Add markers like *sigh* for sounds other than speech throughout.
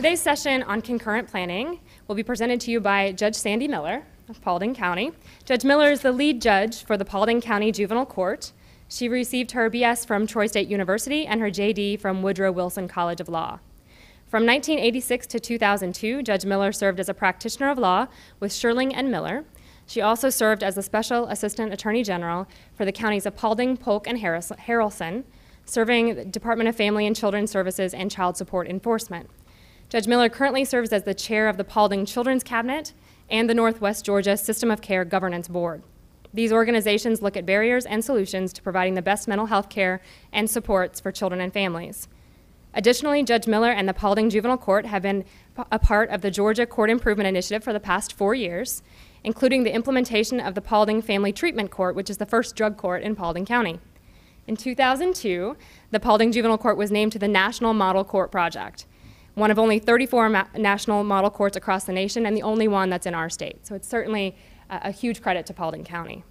Today's session on concurrent planning will be presented to you by Judge Sandy Miller of Paulding County. Judge Miller is the lead judge for the Paulding County Juvenile Court. She received her BS from Troy State University and her JD from Woodrow Wilson College of Law. From 1986 to 2002, Judge Miller served as a practitioner of law with Sherling and Miller. She also served as the Special Assistant Attorney General for the counties of Paulding, Polk, and Haralson, serving the Department of Family and Children's Services and Child Support Enforcement. Judge Miller currently serves as the chair of the Paulding Children's Cabinet and the Northwest Georgia System of Care Governance Board. These organizations look at barriers and solutions to providing the best mental health care and supports for children and families. Additionally, Judge Miller and the Paulding Juvenile Court have been a part of the Georgia Court Improvement Initiative for the past four years, including the implementation of the Paulding Family Treatment Court, which is the first drug court in Paulding County. In 2002, the Paulding Juvenile Court was named to the National Model Court Project one of only 34 ma- national model courts across the nation and the only one that's in our state. So it's certainly a, a huge credit to Paulding County.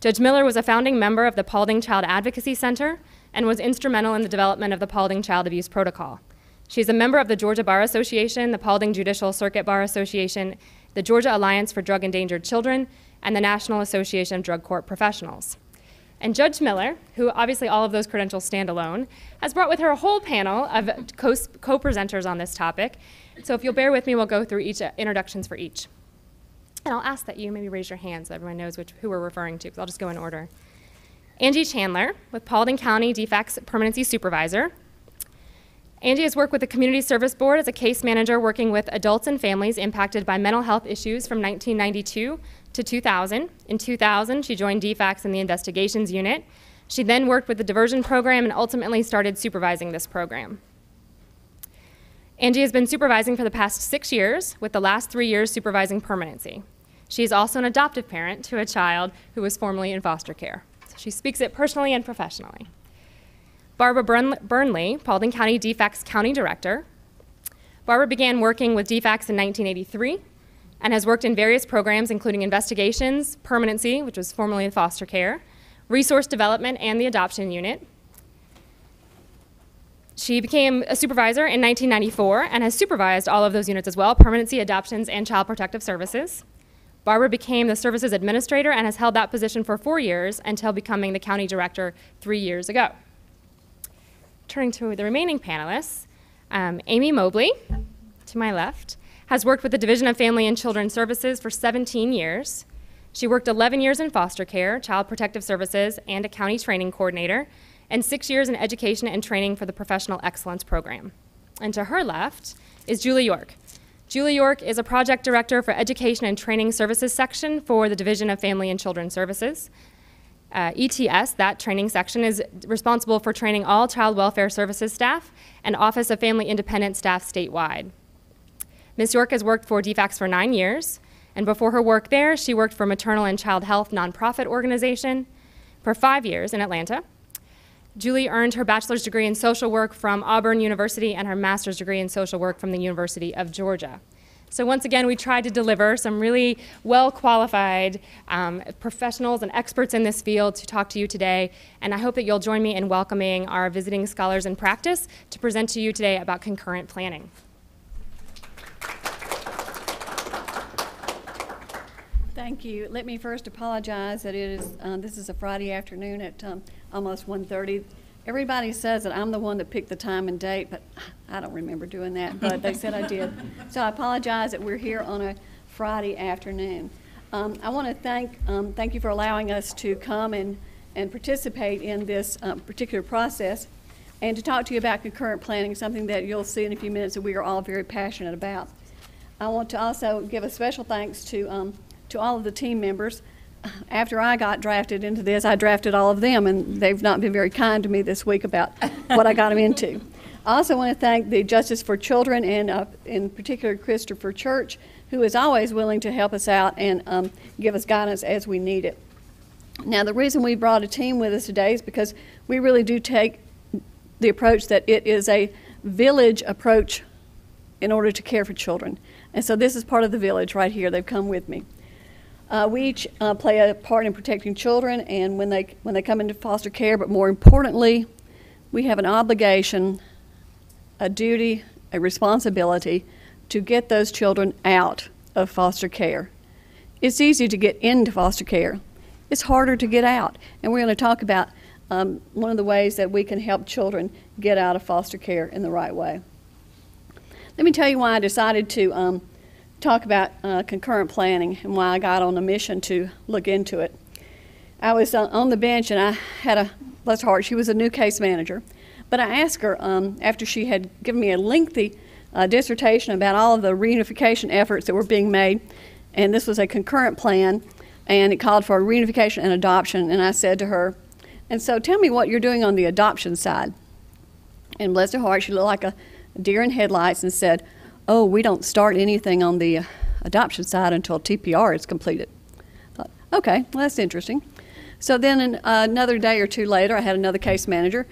Judge Miller was a founding member of the Paulding Child Advocacy Center and was instrumental in the development of the Paulding Child Abuse Protocol. She's a member of the Georgia Bar Association, the Paulding Judicial Circuit Bar Association, the Georgia Alliance for Drug Endangered Children, and the National Association of Drug Court Professionals. And Judge Miller, who obviously all of those credentials stand alone, has brought with her a whole panel of co presenters on this topic. So if you'll bear with me, we'll go through each uh, introductions for each. And I'll ask that you maybe raise your hand so everyone knows which, who we're referring to, because I'll just go in order. Angie Chandler, with Paulding County DFACS Permanency Supervisor. Angie has worked with the Community Service Board as a case manager working with adults and families impacted by mental health issues from 1992 to 2000. In 2000, she joined DFACS in the investigations unit. She then worked with the diversion program and ultimately started supervising this program. Angie has been supervising for the past six years, with the last three years supervising permanency. She is also an adoptive parent to a child who was formerly in foster care. So she speaks it personally and professionally. Barbara Burnley, Paulding County DFACS County Director. Barbara began working with DFACS in 1983 and has worked in various programs, including investigations, permanency, which was formerly foster care, resource development, and the adoption unit. She became a supervisor in 1994 and has supervised all of those units as well permanency, adoptions, and child protective services. Barbara became the services administrator and has held that position for four years until becoming the county director three years ago. Turning to the remaining panelists, um, Amy Mobley, to my left, has worked with the Division of Family and Children Services for 17 years. She worked 11 years in foster care, child protective services, and a county training coordinator, and six years in education and training for the Professional Excellence Program. And to her left is Julie York. Julie York is a project director for Education and Training Services section for the Division of Family and Children Services. Uh, ETS, that training section, is responsible for training all child welfare services staff and Office of Family Independent staff statewide. Ms. York has worked for DFACS for nine years, and before her work there, she worked for Maternal and Child Health nonprofit organization for five years in Atlanta. Julie earned her bachelor's degree in social work from Auburn University and her master's degree in social work from the University of Georgia. So once again, we tried to deliver some really well-qualified um, professionals and experts in this field to talk to you today, and I hope that you'll join me in welcoming our visiting scholars in practice to present to you today about concurrent planning. Thank you. Let me first apologize that it is, uh, this is a Friday afternoon at um, almost 1.30. Everybody says that I'm the one that picked the time and date, but I don't remember doing that, but they said I did. *laughs* So I apologize that we're here on a Friday afternoon. Um, I want to thank, um, thank you for allowing us to come and, and participate in this um, particular process and to talk to you about concurrent planning, something that you'll see in a few minutes that we are all very passionate about. I want to also give a special thanks to um, to all of the team members. After I got drafted into this, I drafted all of them, and they've not been very kind to me this week about what I got them into. I also want to thank the Justice for Children and, uh, in particular, Christopher Church, who is always willing to help us out and um, give us guidance as we need it. Now, the reason we brought a team with us today is because we really do take the approach that it is a village approach in order to care for children. And so this is part of the village right here. They've come with me. Uh, we each uh, play a part in protecting children and when they, when they come into foster care, but more importantly, we have an obligation, a duty, a responsibility to get those children out of foster care. It's easy to get into foster care. It's harder to get out. And we're going to talk about um, one of the ways that we can help children get out of foster care in the right way. Let me tell you why I decided to um, talk about uh, concurrent planning and why I got on a mission to look into it. I was uh, on the bench and I had a, bless her heart, she was a new case manager. But I asked her um, after she had given me a lengthy uh, dissertation about all of the reunification efforts that were being made, and this was a concurrent plan, and it called for reunification and adoption. And I said to her, and so tell me what you're doing on the adoption side. And bless her heart, she looked like a deer in headlights and said, Oh, we don't start anything on the adoption side until TPR is completed. I thought, okay, well, that's interesting. So then uh, another day or two later, I had another case manager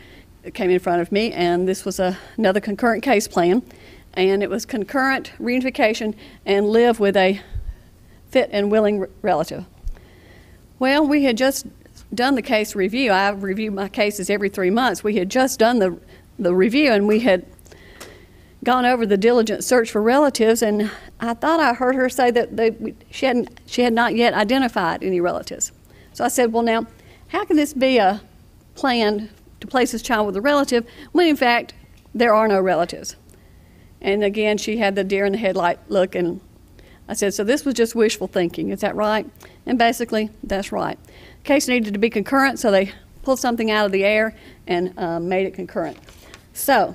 that came in front of me, and this was a, another concurrent case plan. And it was concurrent reunification and live with a fit and willing relative. Well, we had just done the case review. I review my cases every three months. We had just done the, the review and we had gone over the diligent search for relatives, and I thought I heard her say that they, she, hadn't, she had not yet identified any relatives. So I said, Well, now, how can this be a plan to place this child with a relative when, in fact, there are no relatives? And again, she had the deer in the headlight look, and I said, So this was just wishful thinking, is that right? And basically, that's right. Case needed to be concurrent, so they pulled something out of the air and uh, made it concurrent. So,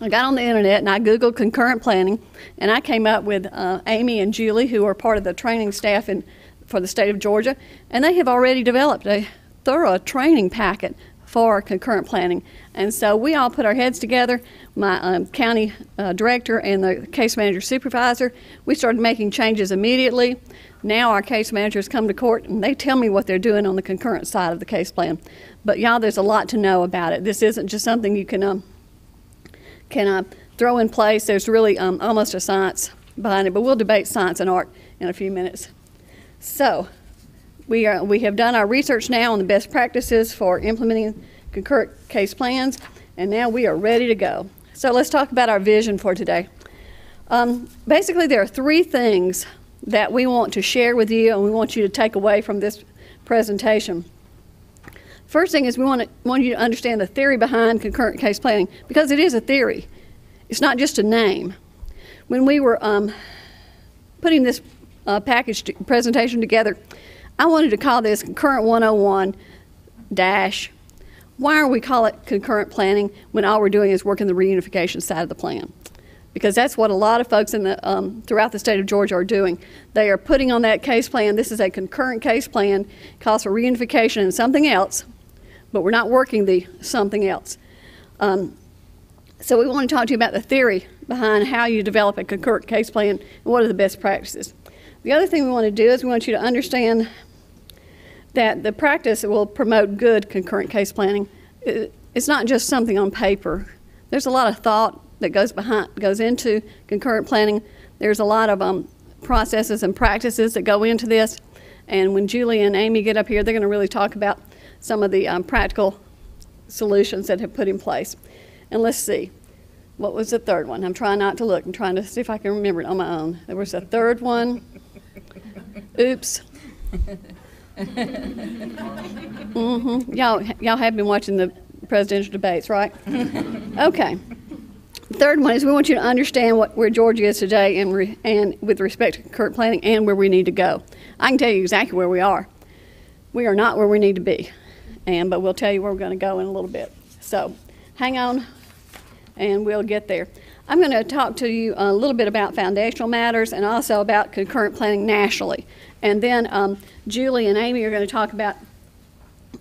I got on the internet and I Googled concurrent planning, and I came up with uh, Amy and Julie, who are part of the training staff in, for the state of Georgia, and they have already developed a thorough training packet for concurrent planning. And so we all put our heads together, my um, county uh, director and the case manager supervisor. We started making changes immediately. Now our case managers come to court and they tell me what they're doing on the concurrent side of the case plan. But y'all, there's a lot to know about it. This isn't just something you can um, can uh, throw in place. There's really um, almost a science behind it, but we'll debate science and art in a few minutes. So, we, are, we have done our research now on the best practices for implementing concurrent case plans, and now we are ready to go. So, let's talk about our vision for today. Um, basically, there are three things that we want to share with you and we want you to take away from this presentation. First thing is we want, to, want you to understand the theory behind concurrent case planning because it is a theory. It's not just a name. When we were um, putting this uh, package to, presentation together, I wanted to call this Concurrent 101 dash. Why are we call it concurrent planning when all we're doing is working the reunification side of the plan? Because that's what a lot of folks in the, um, throughout the state of Georgia are doing. They are putting on that case plan. This is a concurrent case plan, calls for reunification and something else but we're not working the something else. Um, so we want to talk to you about the theory behind how you develop a concurrent case plan and what are the best practices. The other thing we want to do is we want you to understand that the practice that will promote good concurrent case planning. It's not just something on paper. There's a lot of thought that goes behind goes into concurrent planning. There's a lot of um, processes and practices that go into this. And when Julie and Amy get up here, they're going to really talk about some of the um, practical solutions that have put in place. And let's see, what was the third one? I'm trying not to look. I'm trying to see if I can remember it on my own. There was a third one. Oops. mm-hmm. Y'all, y'all have been watching the presidential debates, right? okay. The third one is we want you to understand what, where Georgia is today and, re, and with respect to current planning and where we need to go. I can tell you exactly where we are. We are not where we need to be and but we'll tell you where we're going to go in a little bit. So hang on, and we'll get there. I'm going to talk to you a little bit about foundational matters and also about concurrent planning nationally. And then um, Julie and Amy are going to talk about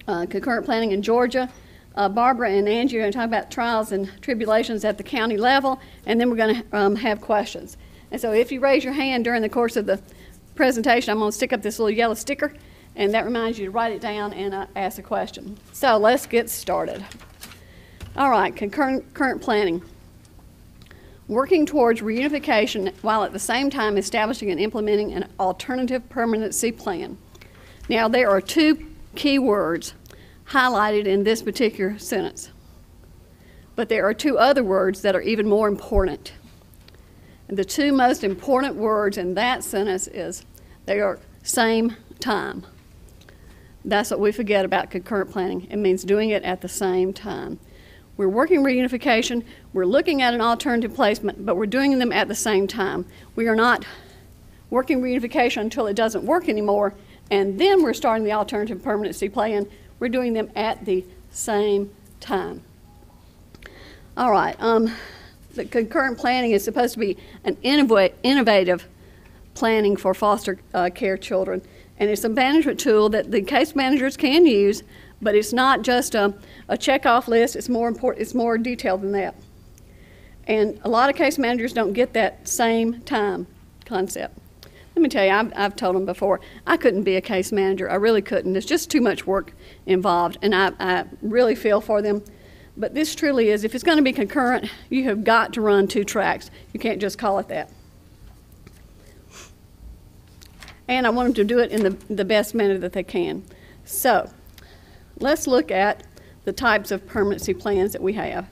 uh, concurrent planning in Georgia. Uh, Barbara and Angie are going to talk about trials and tribulations at the county level, and then we're going to um, have questions. And so if you raise your hand during the course of the presentation, I'm going to stick up this little yellow sticker and that reminds you to write it down and uh, ask a question. So let's get started. All right, concurrent current planning. Working towards reunification while at the same time establishing and implementing an alternative permanency plan. Now, there are two key words highlighted in this particular sentence But there are two other words that are even more important. And the two most important words in that sentence is they are same time. That's what we forget about concurrent planning. It means doing it at the same time. We're working reunification, we're looking at an alternative placement, but we're doing them at the same time. We are not working reunification until it doesn't work anymore, and then we're starting the alternative permanency plan. We're doing them at the same time. All right, um, the concurrent planning is supposed to be an innova- innovative planning for foster uh, care children. And it's a management tool that the case managers can use, but it's not just a, a check-off list. It's more important, it's more detailed than that. And a lot of case managers don't get that same time concept. Let me tell you, I've, I've told them before, I couldn't be a case manager. I really couldn't. There's just too much work involved, and I, I really feel for them. But this truly is, if it's going to be concurrent, you have got to run two tracks. You can't just call it that. And I want them to do it in the, the best manner that they can. So, let's look at the types of permanency plans that we have.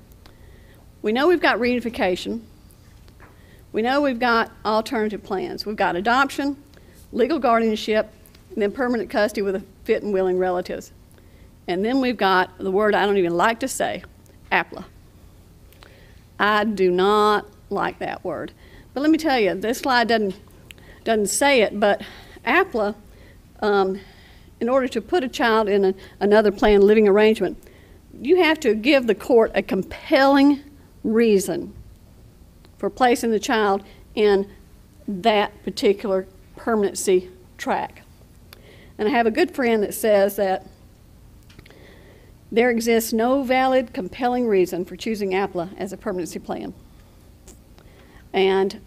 We know we've got reunification. We know we've got alternative plans. We've got adoption, legal guardianship, and then permanent custody with a fit and willing relatives. And then we've got the word I don't even like to say, APLA. I do not like that word. But let me tell you, this slide doesn't, doesn't say it, but APLA, um, in order to put a child in a, another planned living arrangement, you have to give the court a compelling reason for placing the child in that particular permanency track. And I have a good friend that says that there exists no valid, compelling reason for choosing APLA as a permanency plan. And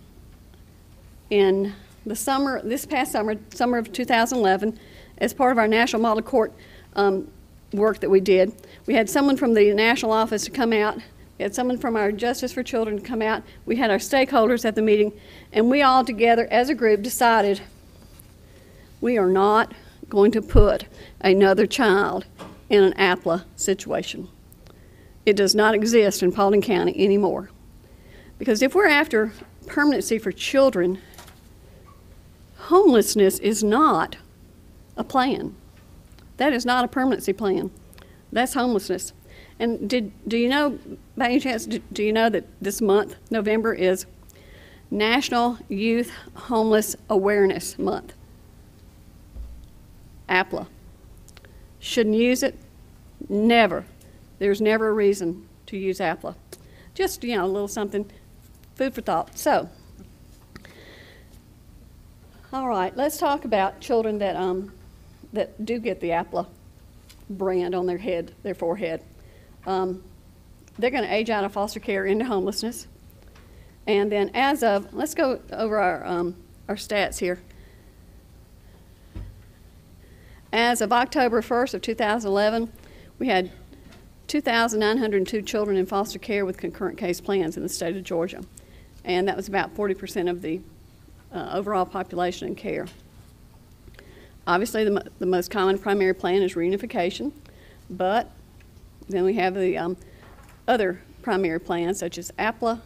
in the summer, this past summer, summer of 2011, as part of our National Model Court um, work that we did, we had someone from the national office to come out. We had someone from our Justice for Children to come out. We had our stakeholders at the meeting, and we all together as a group decided we are not going to put another child in an APLA situation. It does not exist in Paulding County anymore. Because if we're after permanency for children, homelessness is not a plan. That is not a permanency plan. That's homelessness. And did, do you know, by any chance, do, do you know that this month, November, is National Youth Homeless Awareness Month? APLA. Shouldn't use it? Never. There's never a reason to use APLA. Just, you know, a little something, food for thought. So, all right, let's talk about children that, um, that do get the APLA brand on their head, their forehead. Um, they're going to age out of foster care into homelessness. And then, as of, let's go over our, um, our stats here. As of October 1st of 2011, we had 2,902 children in foster care with concurrent case plans in the state of Georgia. And that was about 40% of the uh, overall population and care. Obviously, the, the most common primary plan is reunification, but then we have the um, other primary plans such as APLA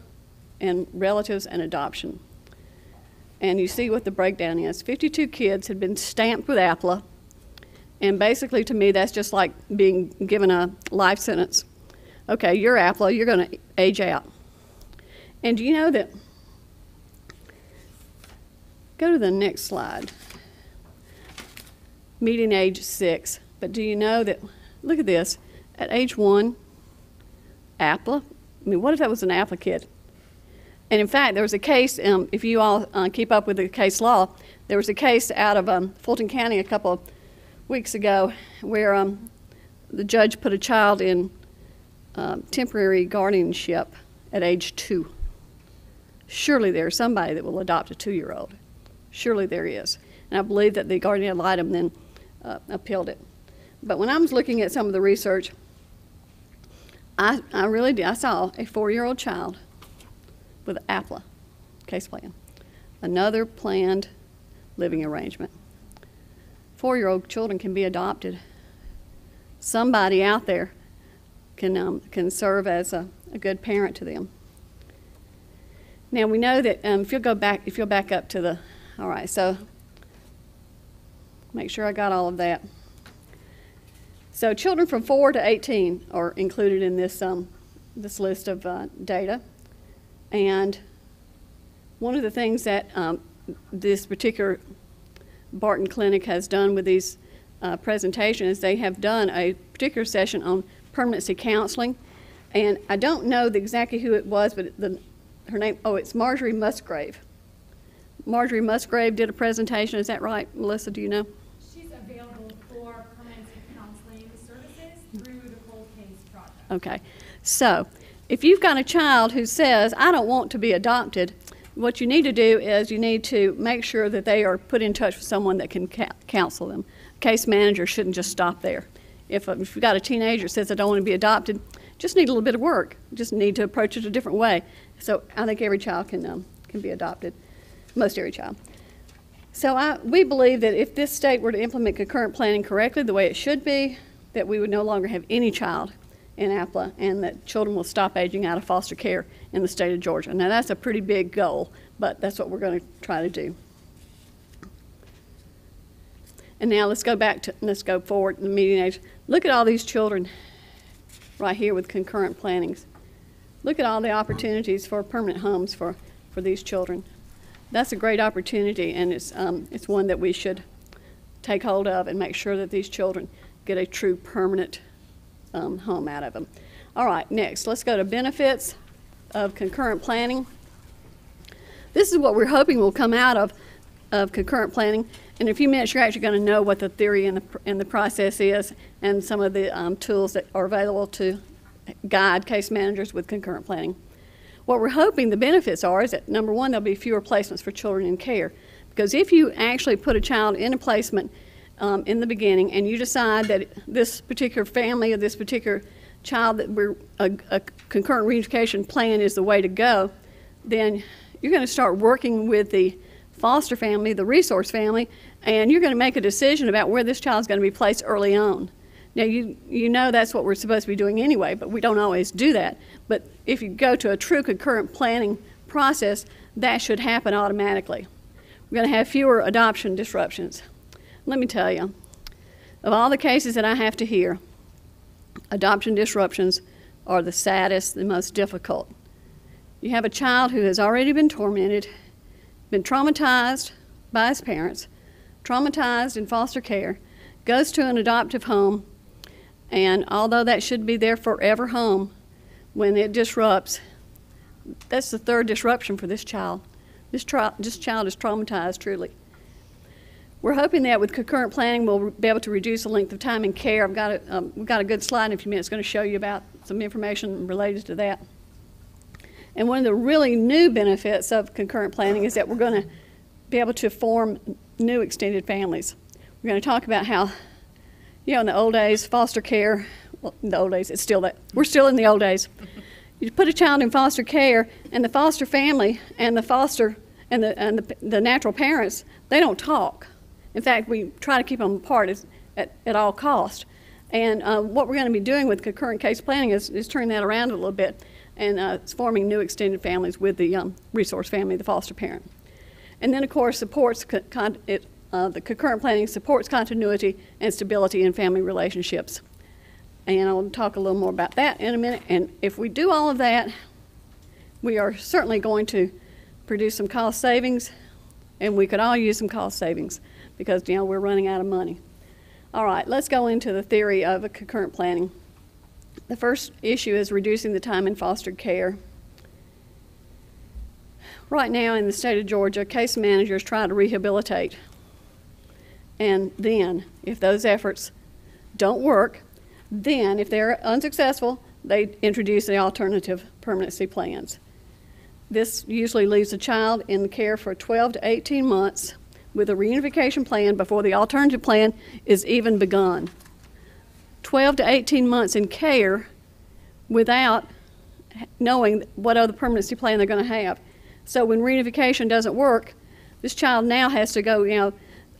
and relatives and adoption. And you see what the breakdown is. 52 kids had been stamped with APLA, and basically to me that's just like being given a life sentence. Okay, you're APLA, you're going to age out. And do you know that Go to the next slide. Meeting age six. But do you know that, look at this, at age one, APLA, I mean, what if that was an APLA kid? And in fact, there was a case, um, if you all uh, keep up with the case law, there was a case out of um, Fulton County a couple of weeks ago where um, the judge put a child in um, temporary guardianship at age two. Surely there's somebody that will adopt a two year old. Surely there is. And I believe that the guardian ad litem then uh, appealed it. But when I was looking at some of the research, I, I really did. I saw a four year old child with APLA case plan, another planned living arrangement. Four year old children can be adopted. Somebody out there can, um, can serve as a, a good parent to them. Now, we know that, um, if you'll go back, if you'll back up to the, all right, so make sure I got all of that. So children from 4 to 18 are included in this, um, this list of uh, data. And one of the things that um, this particular Barton Clinic has done with these uh, presentations, they have done a particular session on permanency counseling. And I don't know exactly who it was, but the, her name, oh, it's Marjorie Musgrave. Marjorie Musgrave did a presentation, is that right? Melissa, do you know? She's available for permanency counseling services through the Cold Case Project. Okay. So, if you've got a child who says, I don't want to be adopted, what you need to do is you need to make sure that they are put in touch with someone that can ca- counsel them. Case manager shouldn't just stop there. If, if you've got a teenager who says, I don't want to be adopted, just need a little bit of work. Just need to approach it a different way. So, I think every child can, um, can be adopted, most every child. So I, we believe that if this state were to implement concurrent planning correctly, the way it should be, that we would no longer have any child in APLA and that children will stop aging out of foster care in the state of Georgia. Now, that's a pretty big goal, but that's what we're going to try to do. And now let's go back to, let's go forward in the median age. Look at all these children right here with concurrent plannings. Look at all the opportunities for permanent homes for, for these children. That's a great opportunity, and it's, um, it's one that we should take hold of and make sure that these children get a true permanent um, home out of them. All right, next, let's go to benefits of concurrent planning. This is what we're hoping will come out of, of concurrent planning. In a few minutes, you're actually going to know what the theory and the, and the process is and some of the um, tools that are available to guide case managers with concurrent planning. What we're hoping the benefits are is that number one, there'll be fewer placements for children in care. Because if you actually put a child in a placement um, in the beginning and you decide that this particular family or this particular child that we're a, a concurrent reunification plan is the way to go, then you're going to start working with the foster family, the resource family, and you're going to make a decision about where this child's going to be placed early on. Now, you, you know that's what we're supposed to be doing anyway, but we don't always do that. But if you go to a true concurrent planning process, that should happen automatically. We're going to have fewer adoption disruptions. Let me tell you, of all the cases that I have to hear, adoption disruptions are the saddest, the most difficult. You have a child who has already been tormented, been traumatized by his parents, traumatized in foster care, goes to an adoptive home, and although that should be their forever home, when it disrupts, that's the third disruption for this child. This, tri- this child is traumatized truly. We're hoping that with concurrent planning, we'll be able to reduce the length of time in care. I've got a, um, we've got a good slide in a few minutes going to show you about some information related to that. And one of the really new benefits of concurrent planning is that we're going to be able to form new extended families. We're going to talk about how, you know, in the old days, foster care, well, in the old days, it's still that, we're still in the old days. You put a child in foster care, and the foster family and the foster and the, and the, the natural parents, they don't talk. In fact, we try to keep them apart at, at, at all cost. And uh, what we're going to be doing with concurrent case planning is, is turning that around a little bit and uh, forming new extended families with the um, resource family, the foster parent. And then, of course, supports it, uh, the concurrent planning supports continuity and stability in family relationships. And I'll talk a little more about that in a minute. And if we do all of that, we are certainly going to produce some cost savings, and we could all use some cost savings because you know we're running out of money. All right, let's go into the theory of concurrent planning. The first issue is reducing the time in foster care. Right now in the state of Georgia, case managers try to rehabilitate. And then, if those efforts don't work, then if they're unsuccessful, they introduce the alternative permanency plans. This usually leaves a child in care for 12 to 18 months with a reunification plan before the alternative plan is even begun. 12 to 18 months in care without knowing what other permanency plan they're going to have. So when reunification doesn't work, this child now has to go, you know,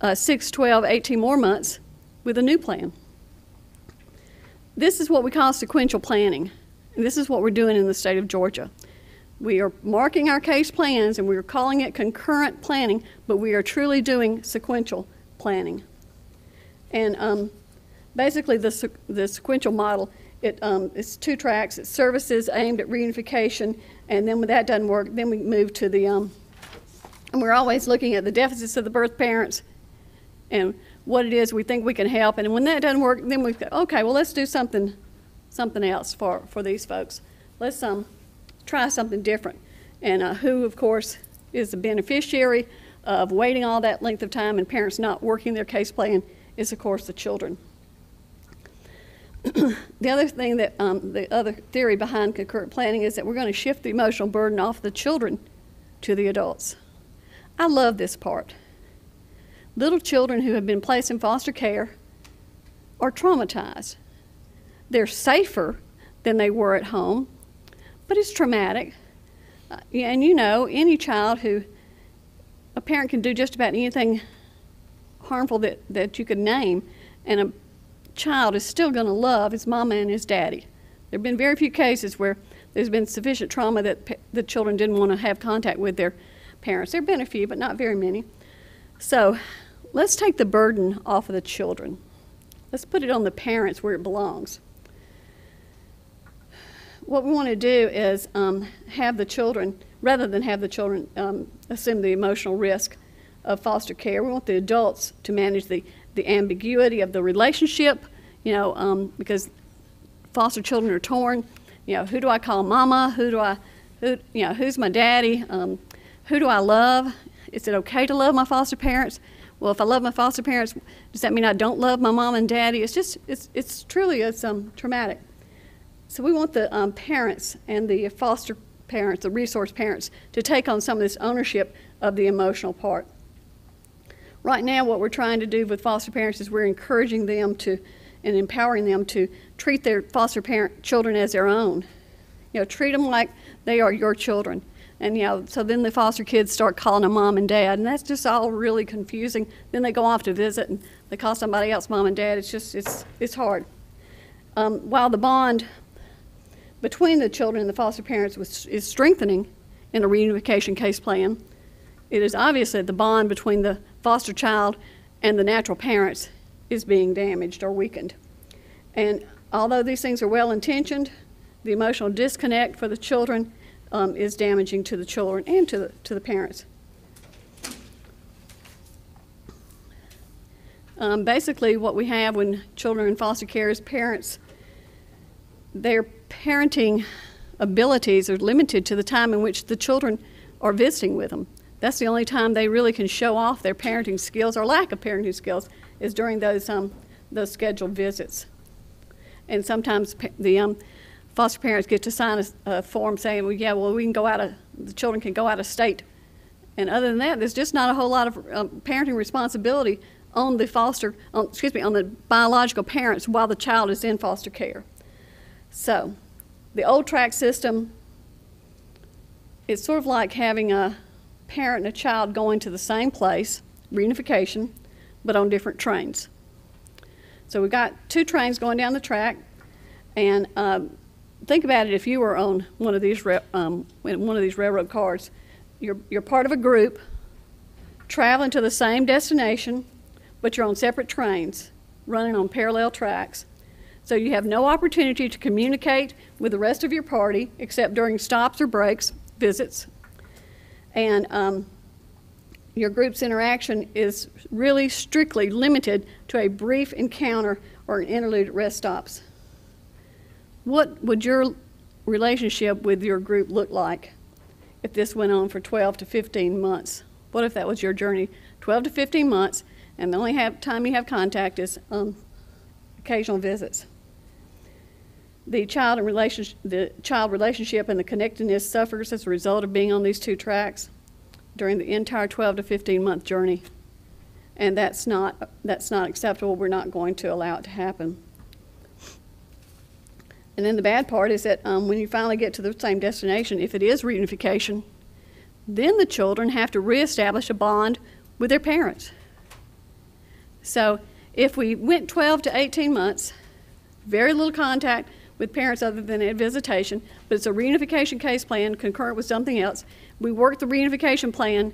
uh, 6, 12, 18 more months with a new plan. This is what we call sequential planning. And this is what we're doing in the state of Georgia. We are marking our case plans and we are calling it concurrent planning, but we are truly doing sequential planning. And um, basically, the, the sequential model it, um, it's two tracks. It's services aimed at reunification, and then when that doesn't work, then we move to the. Um, and we're always looking at the deficits of the birth parents and what it is we think we can help. And when that doesn't work, then we go, okay, well, let's do something, something else for, for these folks. Let's um, try something different. And uh, who, of course, is the beneficiary of waiting all that length of time and parents not working their case plan is, of course, the children. *clears throat* the other thing that, um, the other theory behind concurrent planning is that we're going to shift the emotional burden off the children to the adults. I love this part. Little children who have been placed in foster care are traumatized. They're safer than they were at home, but it's traumatic. Uh, and you know, any child who a parent can do just about anything harmful that, that you could name, and a child is still going to love his mama and his daddy. There have been very few cases where there's been sufficient trauma that the children didn't want to have contact with their parents. There have been a few, but not very many. So let's take the burden off of the children. Let's put it on the parents where it belongs. What we want to do is um, have the children, rather than have the children um, assume the emotional risk of foster care, we want the adults to manage the, the ambiguity of the relationship, you know, um, because foster children are torn. You know, who do I call mama? Who do I, who, you know, who's my daddy? Um, who do I love? Is it okay to love my foster parents? Well, if I love my foster parents, does that mean I don't love my mom and daddy? It's just, it's, it's truly, it's um, traumatic. So we want the um, parents and the foster parents, the resource parents, to take on some of this ownership of the emotional part. Right now, what we're trying to do with foster parents is we're encouraging them to and empowering them to treat their foster parent children as their own. You know, treat them like they are your children. And know, so then the foster kids start calling them mom and dad, and that's just all really confusing. Then they go off to visit and they call somebody else mom and dad. It's just it's it's hard. Um, while the bond between the children and the foster parents was, is strengthening in a reunification case plan, it is obvious that the bond between the foster child and the natural parents is being damaged or weakened. And although these things are well intentioned, the emotional disconnect for the children um, is damaging to the children and to the, to the parents. Um, basically, what we have when children are in foster care is parents, their parenting abilities are limited to the time in which the children are visiting with them. That's the only time they really can show off their parenting skills or lack of parenting skills is during those um, those scheduled visits. And sometimes the um, foster parents get to sign a, a form saying, "Well, yeah, well, we can go out of the children can go out of state." And other than that, there's just not a whole lot of um, parenting responsibility on the foster, on, excuse me, on the biological parents while the child is in foster care. So, the old track system it's sort of like having a parent and a child going to the same place, reunification, but on different trains. So we've got two trains going down the track, and um, think about it: if you were on one of these um, one of these railroad cars, you're you're part of a group traveling to the same destination, but you're on separate trains, running on parallel tracks. So you have no opportunity to communicate with the rest of your party except during stops or breaks, visits, and um, your group's interaction is really strictly limited to a brief encounter or an interlude at rest stops. What would your relationship with your group look like if this went on for 12 to 15 months? What if that was your journey? 12 to 15 months, and the only have, time you have contact is um, occasional visits. The child, and relationship, the child relationship and the connectedness suffers as a result of being on these two tracks during the entire 12 to 15 month journey. And that's not, that's not acceptable. We're not going to allow it to happen. And then the bad part is that um, when you finally get to the same destination, if it is reunification, then the children have to reestablish a bond with their parents. So if we went 12 to 18 months, very little contact with parents other than at visitation, but it's a reunification case plan concurrent with something else. We work the reunification plan,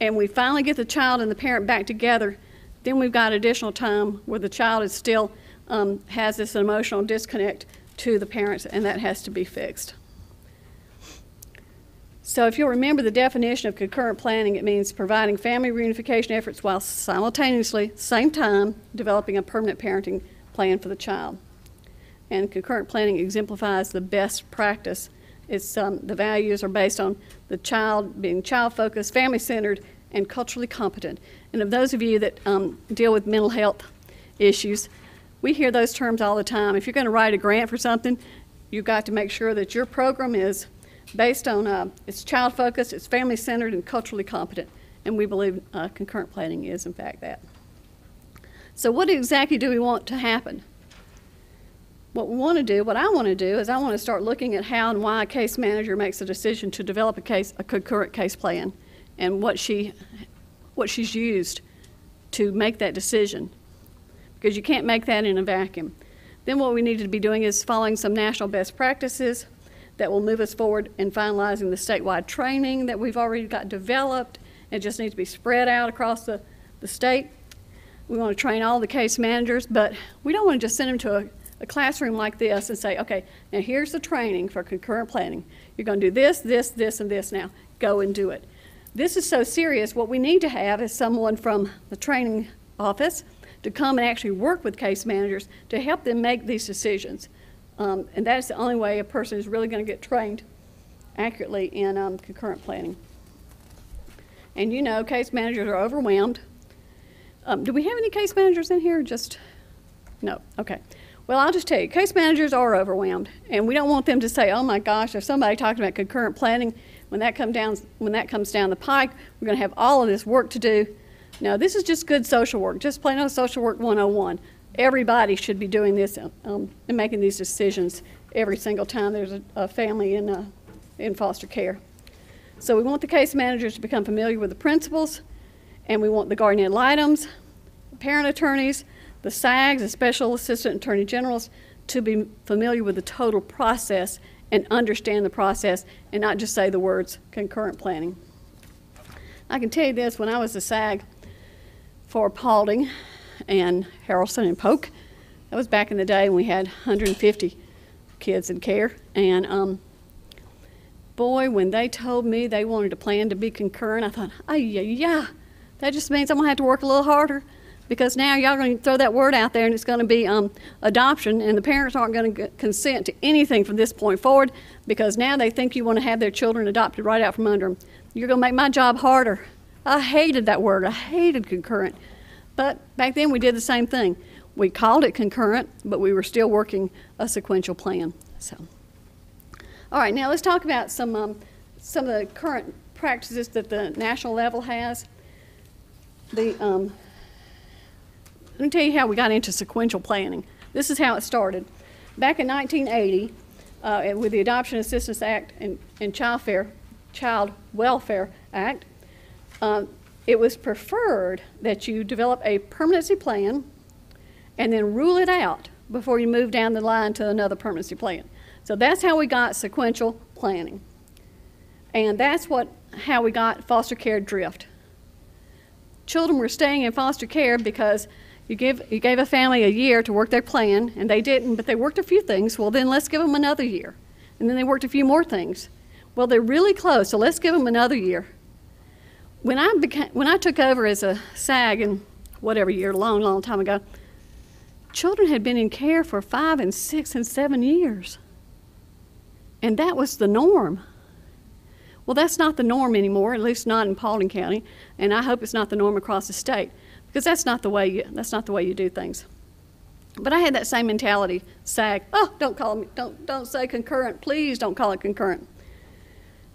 and we finally get the child and the parent back together. Then we've got additional time where the child is still um, has this emotional disconnect to the parents, and that has to be fixed. So if you'll remember the definition of concurrent planning, it means providing family reunification efforts while simultaneously, same time, developing a permanent parenting plan for the child. And concurrent planning exemplifies the best practice. It's, um, the values are based on the child being child-focused, family-centered, and culturally competent. And of those of you that um, deal with mental health issues, we hear those terms all the time. If you're going to write a grant for something, you've got to make sure that your program is based on, uh, it's child focused, it's family centered, and culturally competent. And we believe uh, concurrent planning is, in fact, that. So, what exactly do we want to happen? What we want to do, what I want to do, is I want to start looking at how and why a case manager makes a decision to develop a case, a concurrent case plan, and what she, what she's used to make that decision because you can't make that in a vacuum. Then what we need to be doing is following some national best practices that will move us forward in finalizing the statewide training that we've already got developed. It just needs to be spread out across the, the state. We want to train all the case managers, but we don't want to just send them to a, a classroom like this and say, okay, now here's the training for concurrent planning. You're going to do this, this, this, and this now. Go and do it. This is so serious. What we need to have is someone from the training office to come and actually work with case managers to help them make these decisions. Um, and that is the only way a person is really going to get trained accurately in um, concurrent planning. And you know, case managers are overwhelmed. Um, do we have any case managers in here? Just no. Okay. Well, I'll just tell you, case managers are overwhelmed, and we don't want them to say, "Oh my gosh, there's somebody talking about concurrent planning." When that come down, when that comes down the pike, we're going to have all of this work to do. Now, this is just good social work, just plain old social work 101. Everybody should be doing this um, and making these decisions every single time there's a, a family in, uh, in foster care. So we want the case managers to become familiar with the principles, and we want the guardian ad litems, parent attorneys, the SAGs, the Special Assistant Attorney Generals, to be familiar with the total process and understand the process and not just say the words concurrent planning. I can tell you this, when I was a SAG, for Paulding and Haralson and Polk. That was back in the day when we had 150 kids in care. And um, boy, when they told me they wanted a plan to be concurrent, I thought, oh, yeah, yeah, that just means I'm going to have to work a little harder because now y'all are going to throw that word out there and it's going to be um, adoption, and the parents aren't going to consent to anything from this point forward because now they think you want to have their children adopted right out from under them. You're going to make my job harder. I hated that word. I hated concurrent. But back then we did the same thing. We called it concurrent, but we were still working a sequential plan. So, all right, now let's talk about some um, some of the current practices that the national level has. The um, let me tell you how we got into sequential planning. This is how it started. Back in 1980, uh, with the Adoption Assistance Act and, and Child, Fair, Child Welfare Act, um, it was preferred that you develop a permanency plan and then rule it out before you move down the line to another permanency plan. So that's how we got sequential planning. And that's what how we got foster care drift. Children were staying in foster care because you give you gave a family a year to work their plan and they didn't, but they worked a few things. Well, then let's give them another year. And then they worked a few more things. Well, they're really close, so let's give them another year when I became when I took over as a SAG in whatever year, long, long time ago, children had been in care for five and six and seven years. And that was the norm. Well, that's not the norm anymore, at least not in Paulding County, and I hope it's not the norm across the state, because that's not the way you, that's not the way you do things. But I had that same mentality, SAG. Oh, don't call me, don't don't say concurrent, please don't call it concurrent.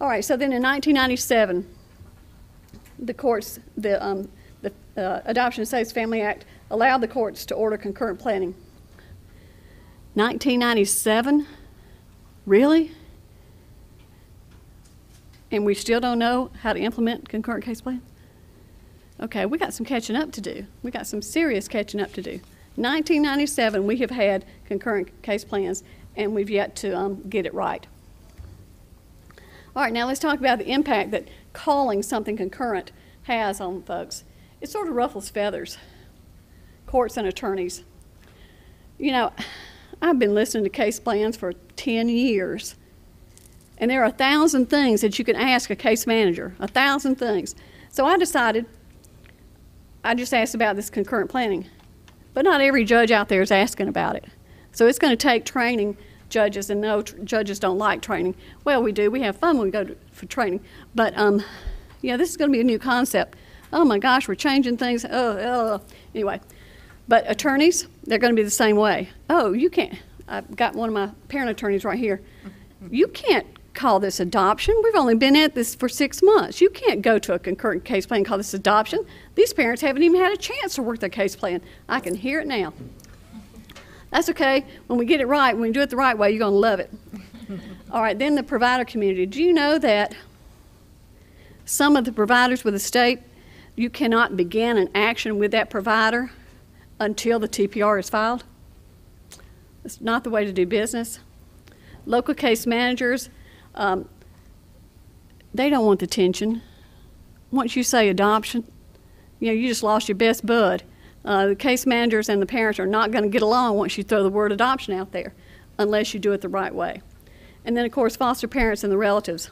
All right, so then in 1997, the courts, the, um, the uh, Adoption and Safe Family Act allowed the courts to order concurrent planning. 1997? Really? And we still don't know how to implement concurrent case plans? Okay, we got some catching up to do. We got some serious catching up to do. 1997, we have had concurrent case plans, and we've yet to um, get it right. All right, now let's talk about the impact that calling something concurrent has on folks. It sort of ruffles feathers, courts and attorneys. You know, I've been listening to case plans for 10 years, and there are a thousand things that you can ask a case manager, a thousand things. So I decided, I just asked about this concurrent planning, but not every judge out there is asking about it. So it's going to take training judges, and no, tr- judges don't like training. Well, we do. We have fun when we go to, for training. But, um, yeah, this is going to be a new concept. Oh my gosh, we're changing things. Oh. Anyway, but attorneys, they're going to be the same way. Oh, you can't. I've got one of my parent attorneys right here. You can't call this adoption. We've only been at this for six months. You can't go to a concurrent case plan and call this adoption. These parents haven't even had a chance to work their case plan. I can hear it now. That's okay. When we get it right, when we do it the right way, you're going to love it. *laughs* All right, then the provider community. Do you know that some of the providers with the state, you cannot begin an action with that provider until the TPR is filed? It's not the way to do business. Local case managers, um, they don't want the tension. Once you say adoption, you know, you just lost your best bud. Uh, the case managers and the parents are not going to get along once you throw the word adoption out there, unless you do it the right way. And then, of course, foster parents and the relatives,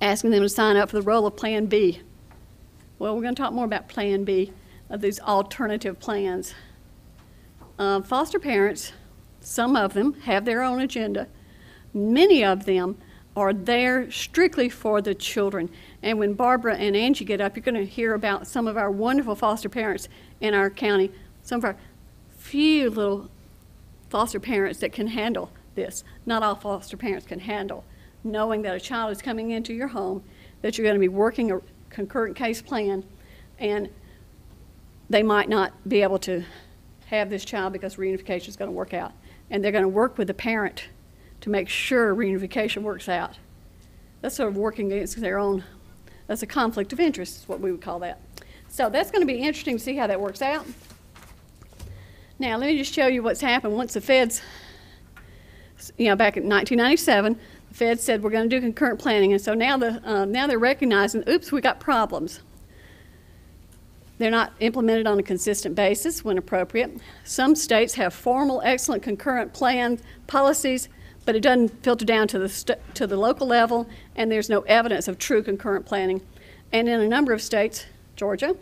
asking them to sign up for the role of Plan B. Well, we're going to talk more about Plan B, of these alternative plans. Uh, foster parents, some of them have their own agenda. Many of them are there strictly for the children. And when Barbara and Angie get up, you're going to hear about some of our wonderful foster parents in our county, some of our few little foster parents that can handle this. Not all foster parents can handle knowing that a child is coming into your home, that you're going to be working a concurrent case plan, and they might not be able to have this child because reunification is going to work out. And they're going to work with the parent to make sure reunification works out. That's sort of working against their own, that's a conflict of interest, is what we would call that. So that's going to be interesting to see how that works out. Now, let me just show you what's happened once the feds, you know, back in 1997, the feds said we're going to do concurrent planning, and so now the uh, now they're recognizing, oops, we got problems. They're not implemented on a consistent basis when appropriate. Some states have formal, excellent concurrent plan policies, but it doesn't filter down to the to the local level, and there's no evidence of true concurrent planning. And in a number of states, Georgia,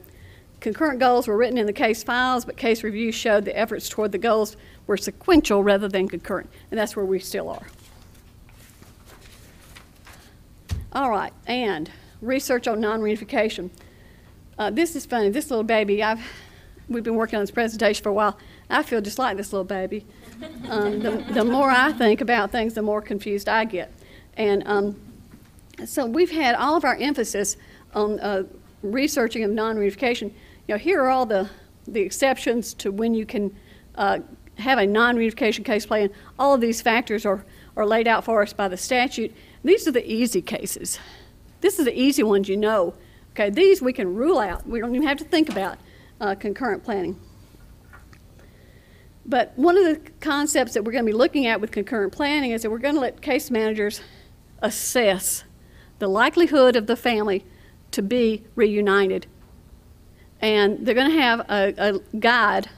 concurrent goals were written in the case files, but case reviews showed the efforts toward the goals were sequential rather than concurrent, and that's where we still are. All right, and research on non-reunification. Uh, this is funny. This little baby, I've we've been working on this presentation for a while. I feel just like this little baby. Um, the, the more I think about things, the more confused I get. And um, so we've had all of our emphasis on uh, researching of non-reunification. You know, here are all the the exceptions to when you can uh, have a non-reunification case plan. All of these factors are are laid out for us by the statute. These are the easy cases. This is the easy ones you know. Okay, these we can rule out. We don't even have to think about uh, concurrent planning. But one of the concepts that we're going to be looking at with concurrent planning is that we're going to let case managers assess the likelihood of the family to be reunited. And they're going to have a, a guide.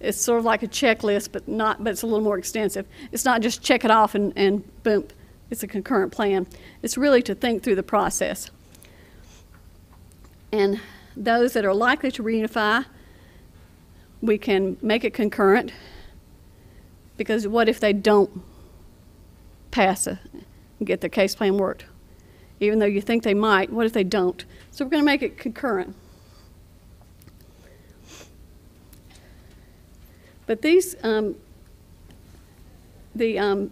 It's sort of like a checklist, but not. But it's a little more extensive. It's not just check it off and, and boom. It's a concurrent plan. It's really to think through the process. And those that are likely to reunify, we can make it concurrent because what if they don't pass a, get their case plan worked? Even though you think they might, what if they don't? So we're going to make it concurrent. But these, um, the um,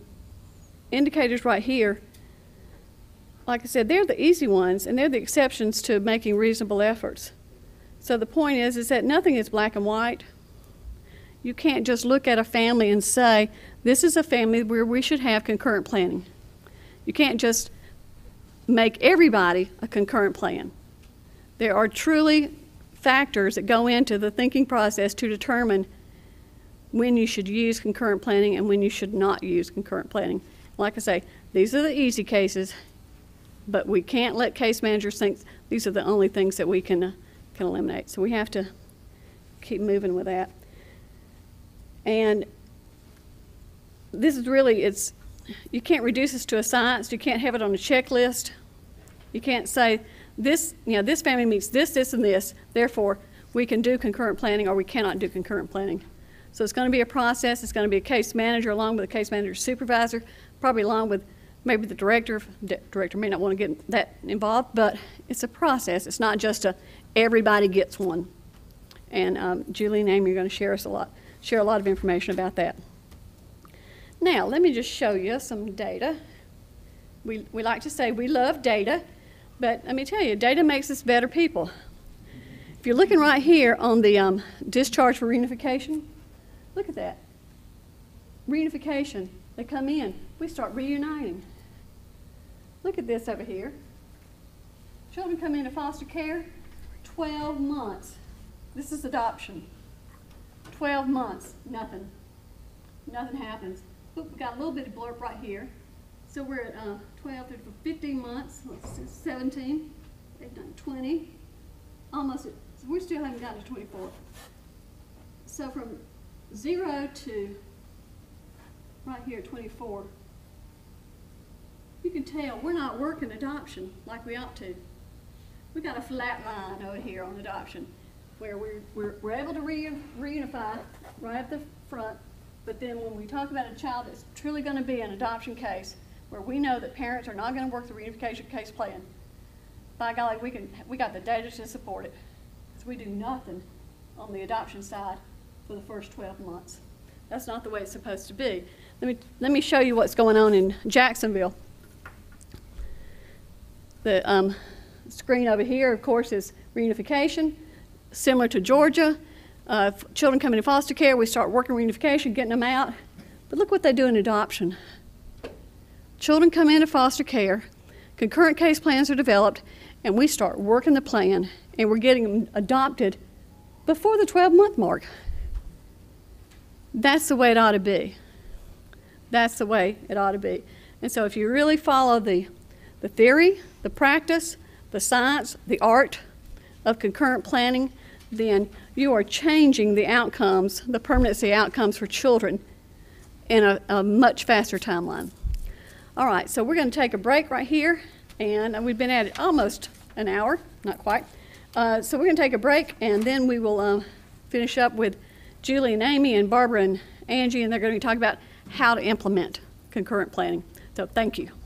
indicators right here, like I said, they're the easy ones and they're the exceptions to making reasonable efforts. So the point is, is that nothing is black and white. You can't just look at a family and say, this is a family where we should have concurrent planning. You can't just make everybody a concurrent plan. There are truly factors that go into the thinking process to determine when you should use concurrent planning and when you should not use concurrent planning. Like I say, these are the easy cases, but we can't let case managers think these are the only things that we can, uh, can eliminate. So we have to keep moving with that. And this is really, it's, you can't reduce this to a science. You can't have it on a checklist. You can't say, this, you know, this family meets this, this, and this, therefore, we can do concurrent planning or we cannot do concurrent planning. So it's going to be a process. It's going to be a case manager along with a case manager supervisor, probably along with maybe the director. Director may not want to get that involved, but it's a process. It's not just a everybody gets one. And um, Julie and Amy are going to share us a lot, share a lot of information about that. Now, let me just show you some data. We, we like to say we love data, but let me tell you, data makes us better people. If you're looking right here on the um, discharge for reunification, look at that. Reunification, they come in, we start reuniting. Look at this over here. Children come into foster care, 12 months. This is adoption. 12 months, nothing. Nothing happens. Oop, we got a little bit of blurb right here. So we're at uh, 12 to 15 months, let's see, 17, they've done 20, almost, so we still haven't gotten to 24. So from zero to right here at 24, you can tell we're not working adoption like we ought to. We got a flat line over here on adoption where we're, we're, we're able to re- reunify right at the front, but then when we talk about a child that's truly going to be an adoption case, where we know that parents are not going to work the reunification case plan, by golly, we can, we got the data to support it. Because we do nothing on the adoption side for the first 12 months. That's not the way it's supposed to be. Let me, let me show you what's going on in Jacksonville. The um, screen over here, of course, is reunification, similar to Georgia. Uh, children come into foster care, we start working reunification, getting them out. But look what they do in adoption. Children come into foster care, concurrent case plans are developed, and we start working the plan, and we're getting them adopted before the 12 month mark. That's the way it ought to be. That's the way it ought to be. And so, if you really follow the, the theory, the practice, the science, the art of concurrent planning, then you are changing the outcomes, the permanency outcomes for children in a, a much faster timeline. All right, so we're going to take a break right here, and we've been at it almost an hour, not quite. Uh, so we're going to take a break, and then we will uh, finish up with Julie and Amy and Barbara and Angie, and they're going to be talking about how to implement concurrent planning. So thank you.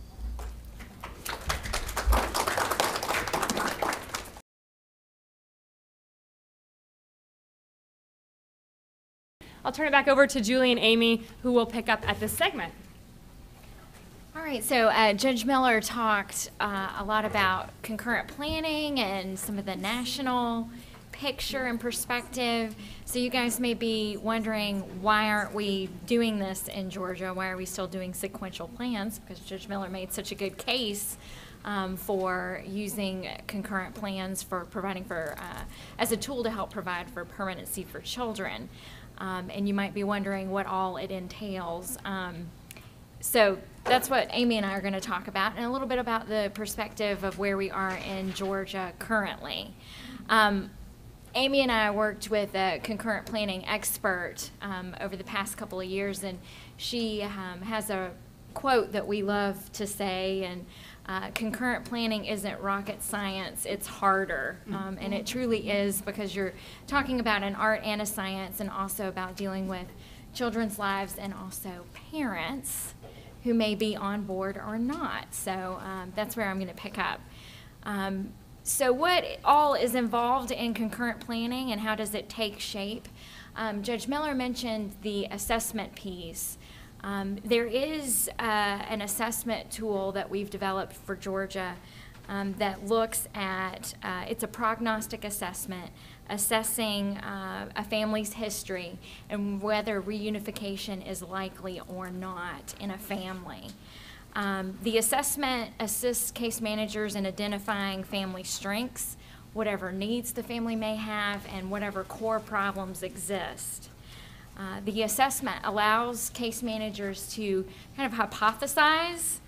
I'll turn it back over to Julie and Amy, who will pick up at this segment. All right, so uh, Judge Miller talked uh, a lot about concurrent planning and some of the national picture and perspective. So you guys may be wondering why aren't we doing this in Georgia? Why are we still doing sequential plans? Because Judge Miller made such a good case um, for using concurrent plans for providing for uh, as a tool to help provide for permanency for children. Um, and you might be wondering what all it entails. Um, so that's what Amy and I are going to talk about, and a little bit about the perspective of where we are in Georgia currently. Um, Amy and I worked with a concurrent planning expert um, over the past couple of years, and she um, has a quote that we love to say, and uh, concurrent planning isn't rocket science, it's harder. Um, and it truly is because you're talking about an art and a science, and also about dealing with children's lives and also parents who may be on board or not. So um, that's where I'm going to pick up. Um, so, what all is involved in concurrent planning and how does it take shape? Um, Judge Miller mentioned the assessment piece. Um, there is uh, an assessment tool that we've developed for Georgia um, that looks at uh, it's a prognostic assessment assessing uh, a family's history and whether reunification is likely or not in a family. Um, the assessment assists case managers in identifying family strengths, whatever needs the family may have, and whatever core problems exist. Uh, the assessment allows case managers to kind of hypothesize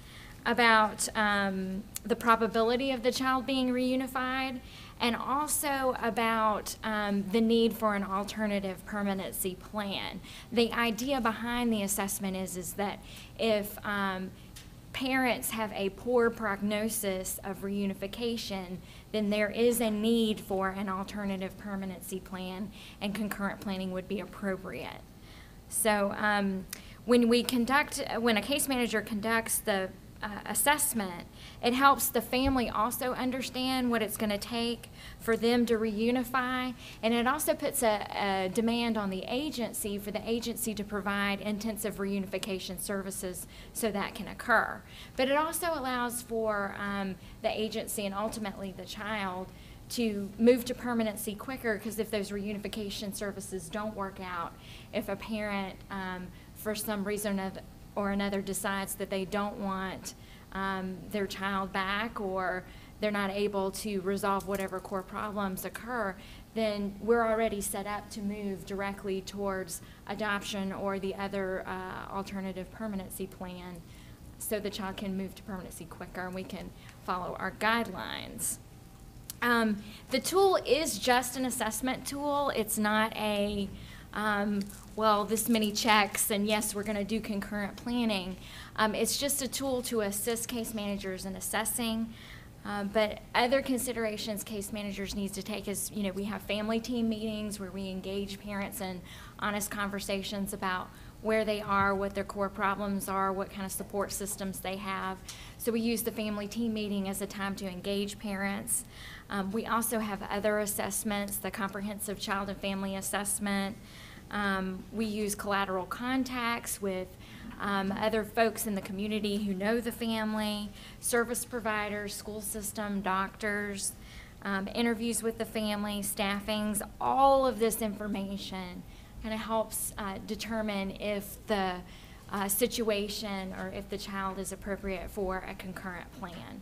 about um, the probability of the child being reunified and also about um, the need for an alternative permanency plan. The idea behind the assessment is, is that if um, parents have a poor prognosis of reunification, then there is a need for an alternative permanency plan, and concurrent planning would be appropriate. So um, when we conduct, when a case manager conducts the uh, assessment, it helps the family also understand what it's going to take for them to reunify, and it also puts a, a demand on the agency for the agency to provide intensive reunification services so that can occur. But it also allows for um, the agency and ultimately the child to move to permanency quicker because if those reunification services don't work out, if a parent, um, for some reason or or another decides that they don't want um, their child back or they're not able to resolve whatever core problems occur, then we're already set up to move directly towards adoption or the other uh, alternative permanency plan so the child can move to permanency quicker and we can follow our guidelines. Um, the tool is just an assessment tool. It's not a, um, well, this many checks, and yes, we're going to do concurrent planning. Um, it's just a tool to assist case managers in assessing. Um, but other considerations case managers need to take is, you know, we have family team meetings where we engage parents in honest conversations about where they are, what their core problems are, what kind of support systems they have. So we use the family team meeting as a time to engage parents. Um, we also have other assessments, the comprehensive child and family assessment. Um, we use collateral contacts with um, other folks in the community who know the family, service providers, school system, doctors, um, interviews with the family, staffings, all of this information kind of helps uh, determine if the uh, situation or if the child is appropriate for a concurrent plan.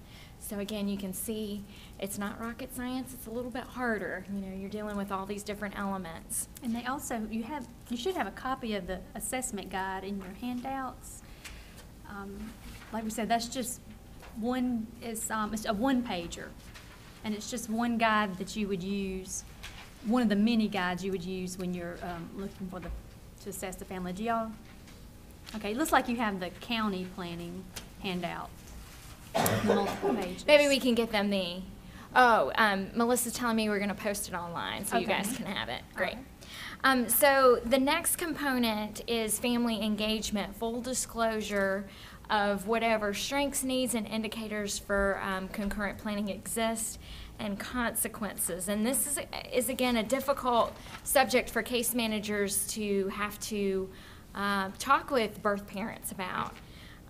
So again, you can see it's not rocket science, it's a little bit harder. You know, you're dealing with all these different elements. And they also, you have, you should have a copy of the assessment guide in your handouts. Um, Like we said, that's just one, it's, um, it's a one pager. And it's just one guide that you would use, one of the many guides you would use when you're, um, looking for the, to assess the family. Do y'all? Okay, it looks like you have the county planning handout, multiple pages. Maybe we can get them the, oh, um, Melissa's telling me we're gonna post it online, so you Okay. guys can have it. Great. Um, so the next component is family engagement, full disclosure of whatever strengths, needs, and indicators for um, concurrent planning exist and consequences. And this is, is again a difficult subject for case managers to have to uh, talk with birth parents about.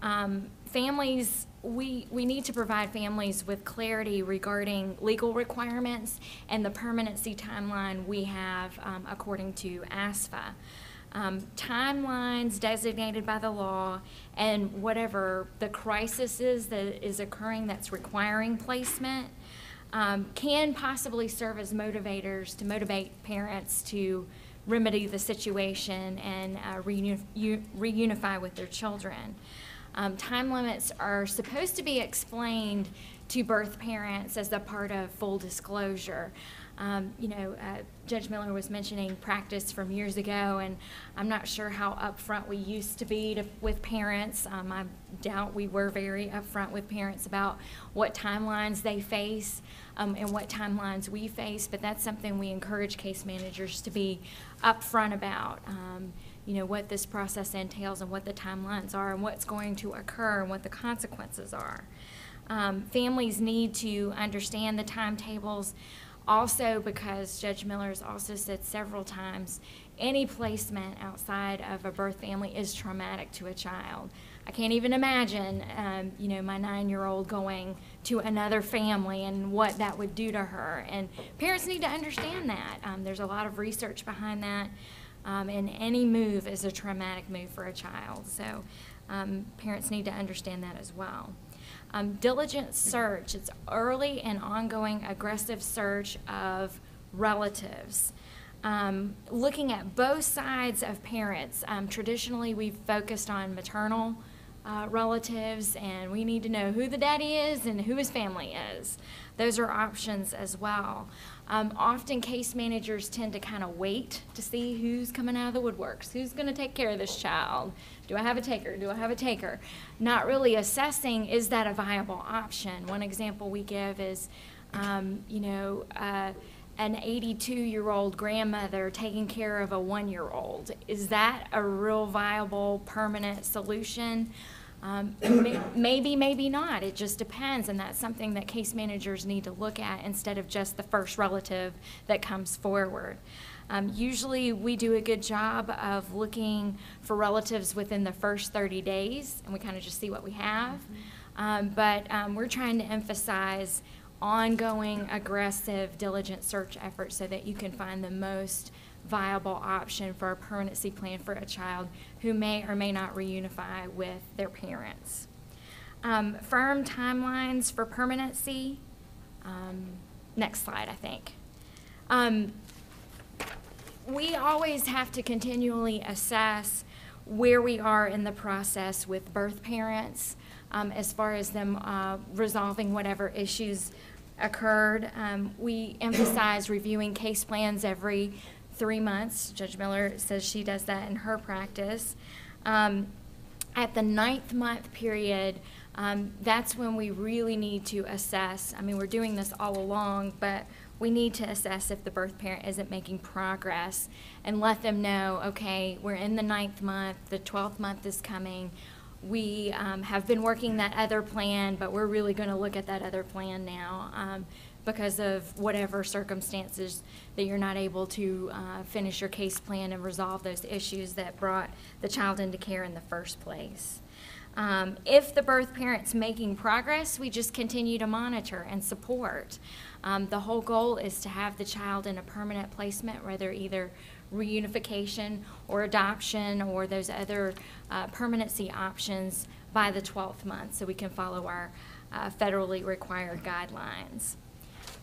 Um, families, we, we need to provide families with clarity regarding legal requirements and the permanency timeline we have um, according to ASFA. Um, timelines designated by the law and whatever the crisis is that is occurring that's requiring placement um, can possibly serve as motivators to motivate parents to remedy the situation and uh, reuni- reunify with their children. Um, time limits are supposed to be explained to birth parents as a part of full disclosure. Um, you know, uh, Judge Miller was mentioning practice from years ago, and I'm not sure how upfront we used to be to, with parents. Um, I doubt we were very upfront with parents about what timelines they face um, and what timelines we face, but that's something we encourage case managers to be upfront about. You know, what this process entails and what the timelines are and what's going to occur and what the consequences are. Um, families need to understand the timetables also because Judge Miller's also said several times, any placement outside of a birth family is traumatic to a child. I can't even imagine, um, you know, my nine-year-old going to another family and what that would do to her. And parents need to understand that. Um, there's a lot of research behind that. Um, and any move is a traumatic move for a child. So um, parents need to understand that as well. Um, diligent search, it's early and ongoing aggressive search of relatives. um, looking at both sides of parents. Um, traditionally, we've focused on maternal uh, relatives, and we need to know who the daddy is and who his family is. Those are options as well. Um, often, case managers tend to kind of wait to see who's coming out of the woodworks, who's going to take care of this child. Do I have a taker? Do I have a taker? Not really assessing is that a viable option. One example we give is, um, you know, uh, an 82 year old grandmother taking care of a one year old. Is that a real viable permanent solution? Um, may- maybe, maybe not. It just depends, and that's something that case managers need to look at instead of just the first relative that comes forward. Um, usually, we do a good job of looking for relatives within the first 30 days, and we kind of just see what we have. Um, but um, we're trying to emphasize ongoing, aggressive, diligent search efforts so that you can find the most viable option for a permanency plan for a child who may or may not reunify with their parents. Um, firm timelines for permanency. Um, next slide, I think. Um, we always have to continually assess where we are in the process with birth parents um, as far as them uh, resolving whatever issues occurred. Um, we emphasize reviewing case plans every three months. Judge Miller says she does that in her practice. Um, at the ninth month period, um, that's when we really need to assess. I mean, we're doing this all along, but we need to assess if the birth parent isn't making progress and let them know, okay, we're in the ninth month, the 12th month is coming. We um, have been working that other plan, but we're really going to look at that other plan now um, because of whatever circumstances that you're not able to uh, finish your case plan and resolve those issues that brought the child into care in the first place. Um, if the birth parent's making progress, we just continue to monitor and support. Um, the whole goal is to have the child in a permanent placement, whether either reunification or adoption or those other uh, permanency options by the 12th month so we can follow our uh, federally required guidelines.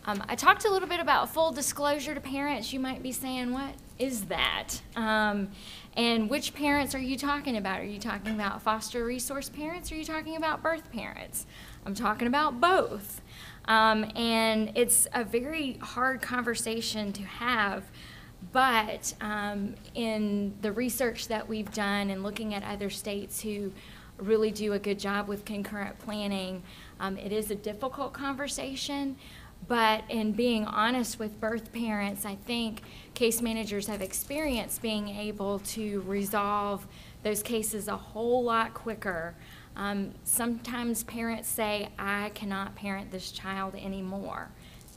Um, I talked a little bit about full disclosure to parents. You might be saying, what is that? Um, and which parents are you talking about? Are you talking about foster resource parents or are you talking about birth parents? I'm talking about both. Um, and it's a very hard conversation to have. But um, in the research that we've done and looking at other states who really do a good job with concurrent planning, um, it is a difficult conversation. But in being honest with birth parents, I think case managers have experienced being able to resolve those cases a whole lot quicker. Um, sometimes parents say, I cannot parent this child anymore.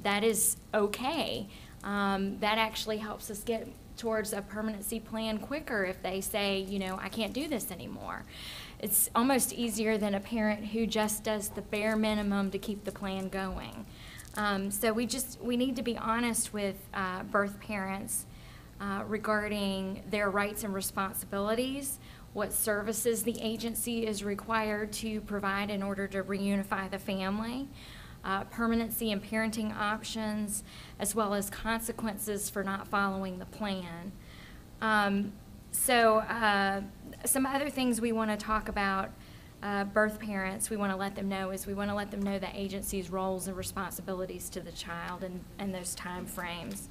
That is okay. Um, that actually helps us get towards a permanency plan quicker if they say, you know, I can't do this anymore. It's almost easier than a parent who just does the bare minimum to keep the plan going. Um, so we just we need to be honest with uh, birth parents uh, regarding their rights and responsibilities, what services the agency is required to provide in order to reunify the family, uh, permanency and parenting options, as well as consequences for not following the plan. Um, so uh, some other things we want to talk about uh, birth parents, we want to let them know is we want to let them know the agency's roles and responsibilities to the child and, and those time frames.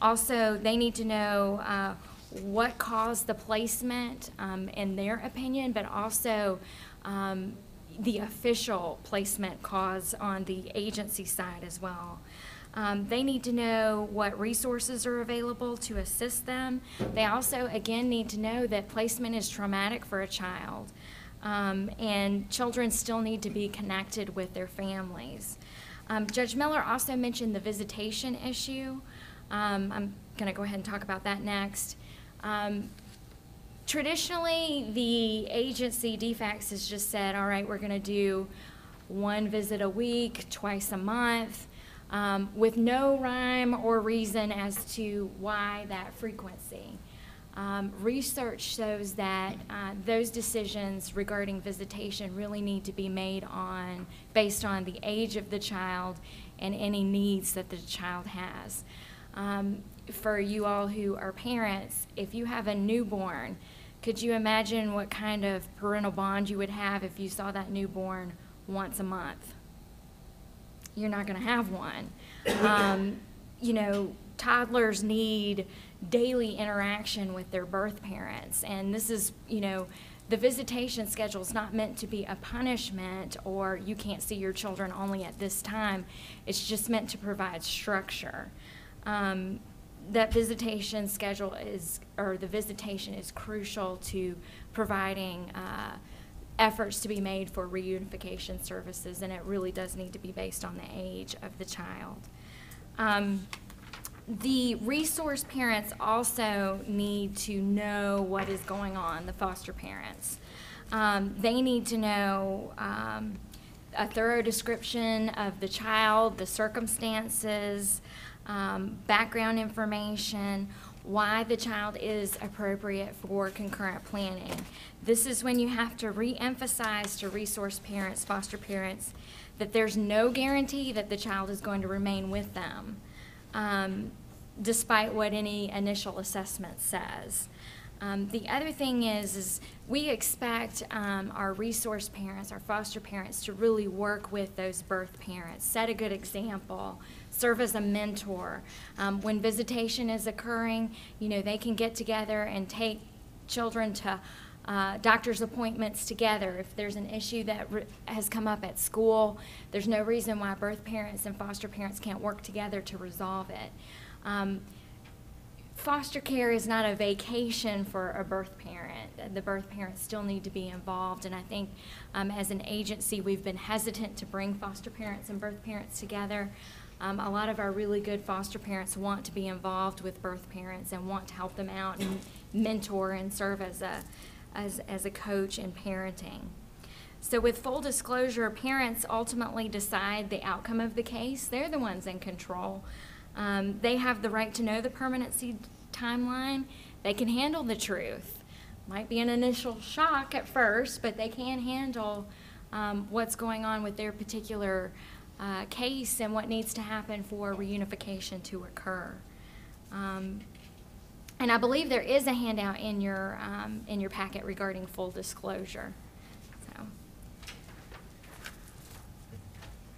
Also, they need to know uh, what caused the placement um, in their opinion, but also um, the official placement cause on the agency side as well. Um, they need to know what resources are available to assist them. They also, again, need to know that placement is traumatic for a child. Um, and children still need to be connected with their families. Um, Judge Miller also mentioned the visitation issue. Um, I'm going to go ahead and talk about that next. Um, traditionally, the agency DFACS has just said, all right, we're going to do one visit a week, twice a month, um, with no rhyme or reason as to why that frequency. Um, research shows that uh, those decisions regarding visitation really need to be made on based on the age of the child and any needs that the child has. Um, for you all who are parents, if you have a newborn, could you imagine what kind of parental bond you would have if you saw that newborn once a month? You're not going to have one. Um, you know, toddlers need daily interaction with their birth parents, and this is, you know, the visitation schedule is not meant to be a punishment or you can't see your children only at this time. It's just meant to provide structure. Um, that visitation schedule is, or the visitation is crucial to providing uh, efforts to be made for reunification services, and it really does need to be based on the age of the child. Um, the resource parents also need to know what is going on, the foster parents. Um, they need to know um, a thorough description of the child, the circumstances, um, background information, why the child is appropriate for concurrent planning. This is when you have to re-emphasize to resource parents, foster parents, that there's no guarantee that the child is going to remain with them, um, despite what any initial assessment says. Um, the other thing is, is we expect um, our resource parents, our foster parents, to really work with those birth parents, set a good example, serve as a mentor. Um, when visitation is occurring, you know, they can get together and take children to uh, doctor's appointments together. If there's an issue that has come up at school, there's no reason why birth parents and foster parents can't work together to resolve it. Um, foster care is not a vacation for a birth parent. The birth parents still need to be involved, and I think um, as an agency, we've been hesitant to bring foster parents and birth parents together. Um, a lot of our really good foster parents want to be involved with birth parents and want to help them out and mentor and serve as a as, as a coach in parenting. So, with full disclosure, parents ultimately decide the outcome of the case. They're the ones in control. Um, they have the right to know the permanency timeline. They can handle the truth. Might be an initial shock at first, but they can handle um, what's going on with their particular uh, case and what needs to happen for reunification to occur. Um, and I believe there is a handout in your um, in your packet regarding full disclosure. So,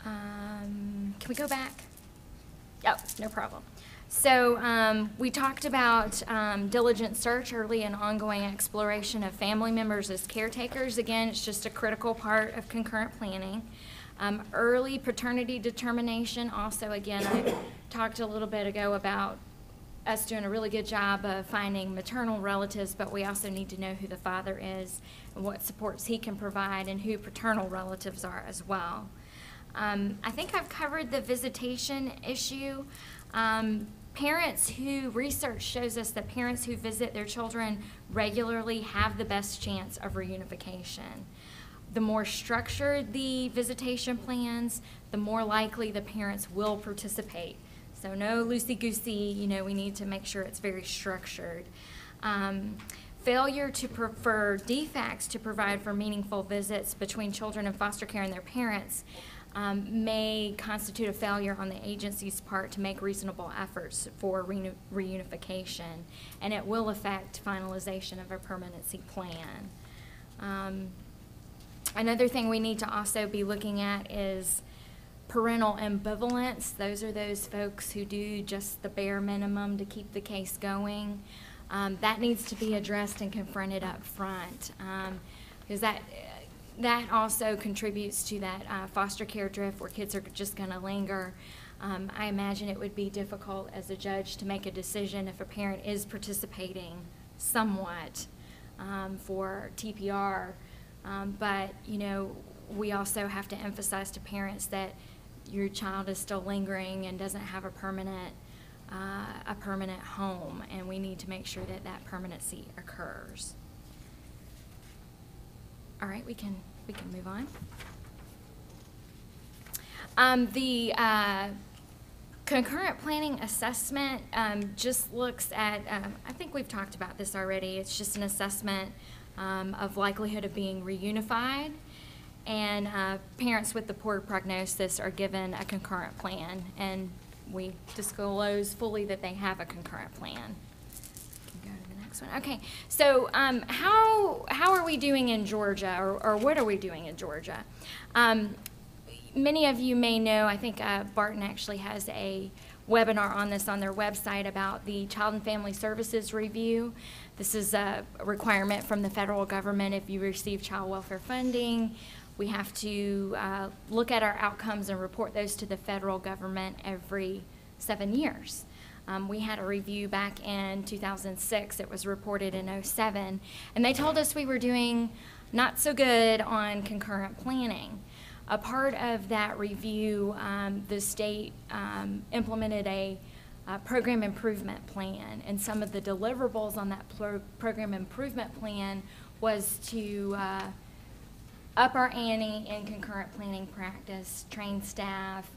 um, can we go back? Oh, no problem. So um, we talked about um, diligent search, early and ongoing exploration of family members as caretakers. Again, it's just a critical part of concurrent planning. Um, early paternity determination, also, again, I talked a little bit ago about us doing a really good job of finding maternal relatives, but we also need to know who the father is and what supports he can provide and who paternal relatives are as well. Um, I think I've covered the visitation issue. Um, parents who research shows us that parents who visit their children regularly have the best chance of reunification. The more structured the visitation plans, the more likely the parents will participate. So no loosey goosey, you know, we need to make sure it's very structured. Um, failure to prefer DFACS to provide for meaningful visits between children in foster care and their parents um, may constitute a failure on the agency's part to make reasonable efforts for reuni- reunification, and it will affect finalization of a permanency plan. Um, another thing we need to also be looking at is parental ambivalence. Those are those folks who do just the bare minimum to keep the case going. Um, that needs to be addressed and confronted up front because that that also contributes to that uh, foster care drift where kids are just going to linger. Um, I imagine it would be difficult as a judge to make a decision if a parent is participating somewhat um, for TPR. Um, but, you know, we also have to emphasize to parents that your child is still lingering and doesn't have a permanent uh, a permanent home, and we need to make sure that that permanency occurs. All right, we can, we can move on. Um, the, uh, concurrent planning assessment, um, just looks at, um, I think we've talked about this already. It's just an assessment, um, of likelihood of being reunified. And, uh, parents with the poor prognosis are given a concurrent plan. And we disclose fully that they have a concurrent plan. Go to the next one. Okay, so um, how, how are we doing in Georgia, or, or what are we doing in Georgia? Um, many of you may know, I think uh, Barton actually has a webinar on this on their website about the Child and Family Services Review. This is a requirement from the federal government if you receive child welfare funding. We have to uh, look at our outcomes and report those to the federal government every seven years. Um, we had a review back in 2006. It was reported in 07. And they told us we were doing not so good on concurrent planning. A part of that review, um, the state um, implemented a uh, program improvement plan, and some of the deliverables on that pro- program improvement plan was to uh, up our ante in concurrent planning practice, train staff,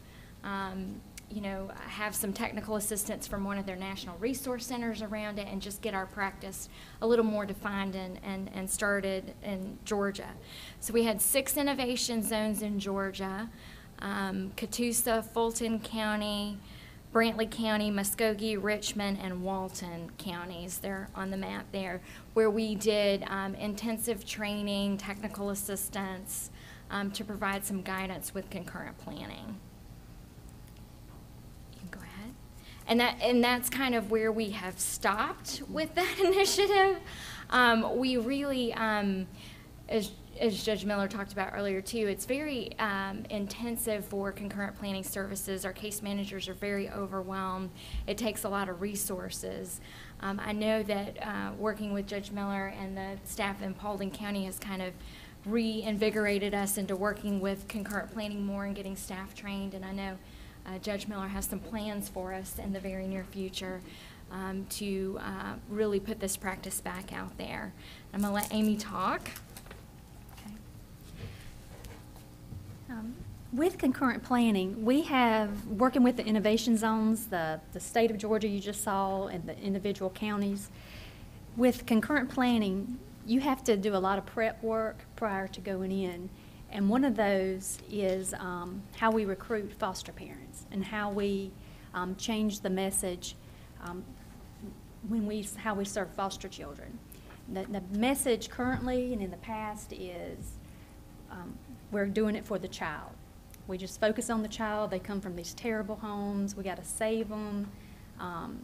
um, you know, have some technical assistance from one of their national resource centers around it, and just get our practice a little more defined and, and, and started in Georgia. So we had six innovation zones in Georgia, um, Catoosa, Fulton County, Brantley County, Muscogee, Richmond, and Walton counties. They're on the map there, where we did um, intensive training, technical assistance um, to provide some guidance with concurrent planning. Go ahead. And that and that's kind of where we have stopped with that *laughs* initiative. Um, we really, um, as as Judge Miller talked about earlier too, it's very um, intensive for concurrent planning services. Our case managers are very overwhelmed. It takes a lot of resources. Um, I know that uh, working with Judge Miller and the staff in Paulding County has kind of reinvigorated us into working with concurrent planning more and getting staff trained. And I know uh, Judge Miller has some plans for us in the very near future um, to uh, really put this practice back out there. I'm going to let Amy talk. Okay. Um, With concurrent planning, we have, working with the innovation zones, the, the state of Georgia you just saw, and the individual counties. With concurrent planning, you have to do a lot of prep work prior to going in. And one of those is um, how we recruit foster parents and how we um, change the message um, when we, how we serve foster children. The, the message currently and in the past is um, we're doing it for the child. We just focus on the child. They come from these terrible homes. We got to save them. Um,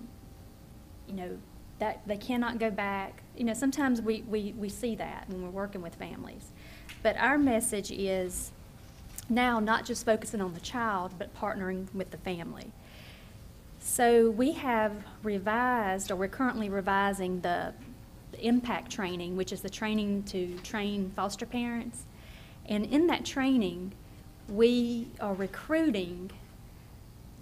you know, that they cannot go back. You know, sometimes we, we, we see that when we're working with families. But our message is now not just focusing on the child, but partnering with the family. So we have revised, or we're currently revising the the impact training, which is the training to train foster parents. And in that training, we are recruiting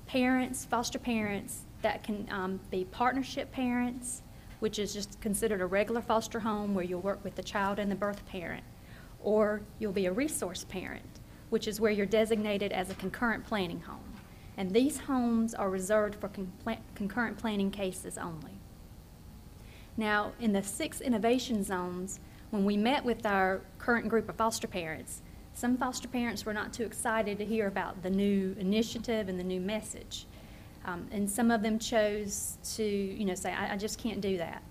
parents, foster parents that can um, be partnership parents, which is just considered a regular foster home where you'll work with the child and the birth parent. Or you'll be a resource parent, which is where you're designated as a concurrent planning home. And these homes are reserved for con- concurrent planning cases only. Now, in the six innovation zones, when we met with our current group of foster parents, some foster parents were not too excited to hear about the new initiative and the new message. Um, and some of them chose to, you know, say, I, I just can't do that.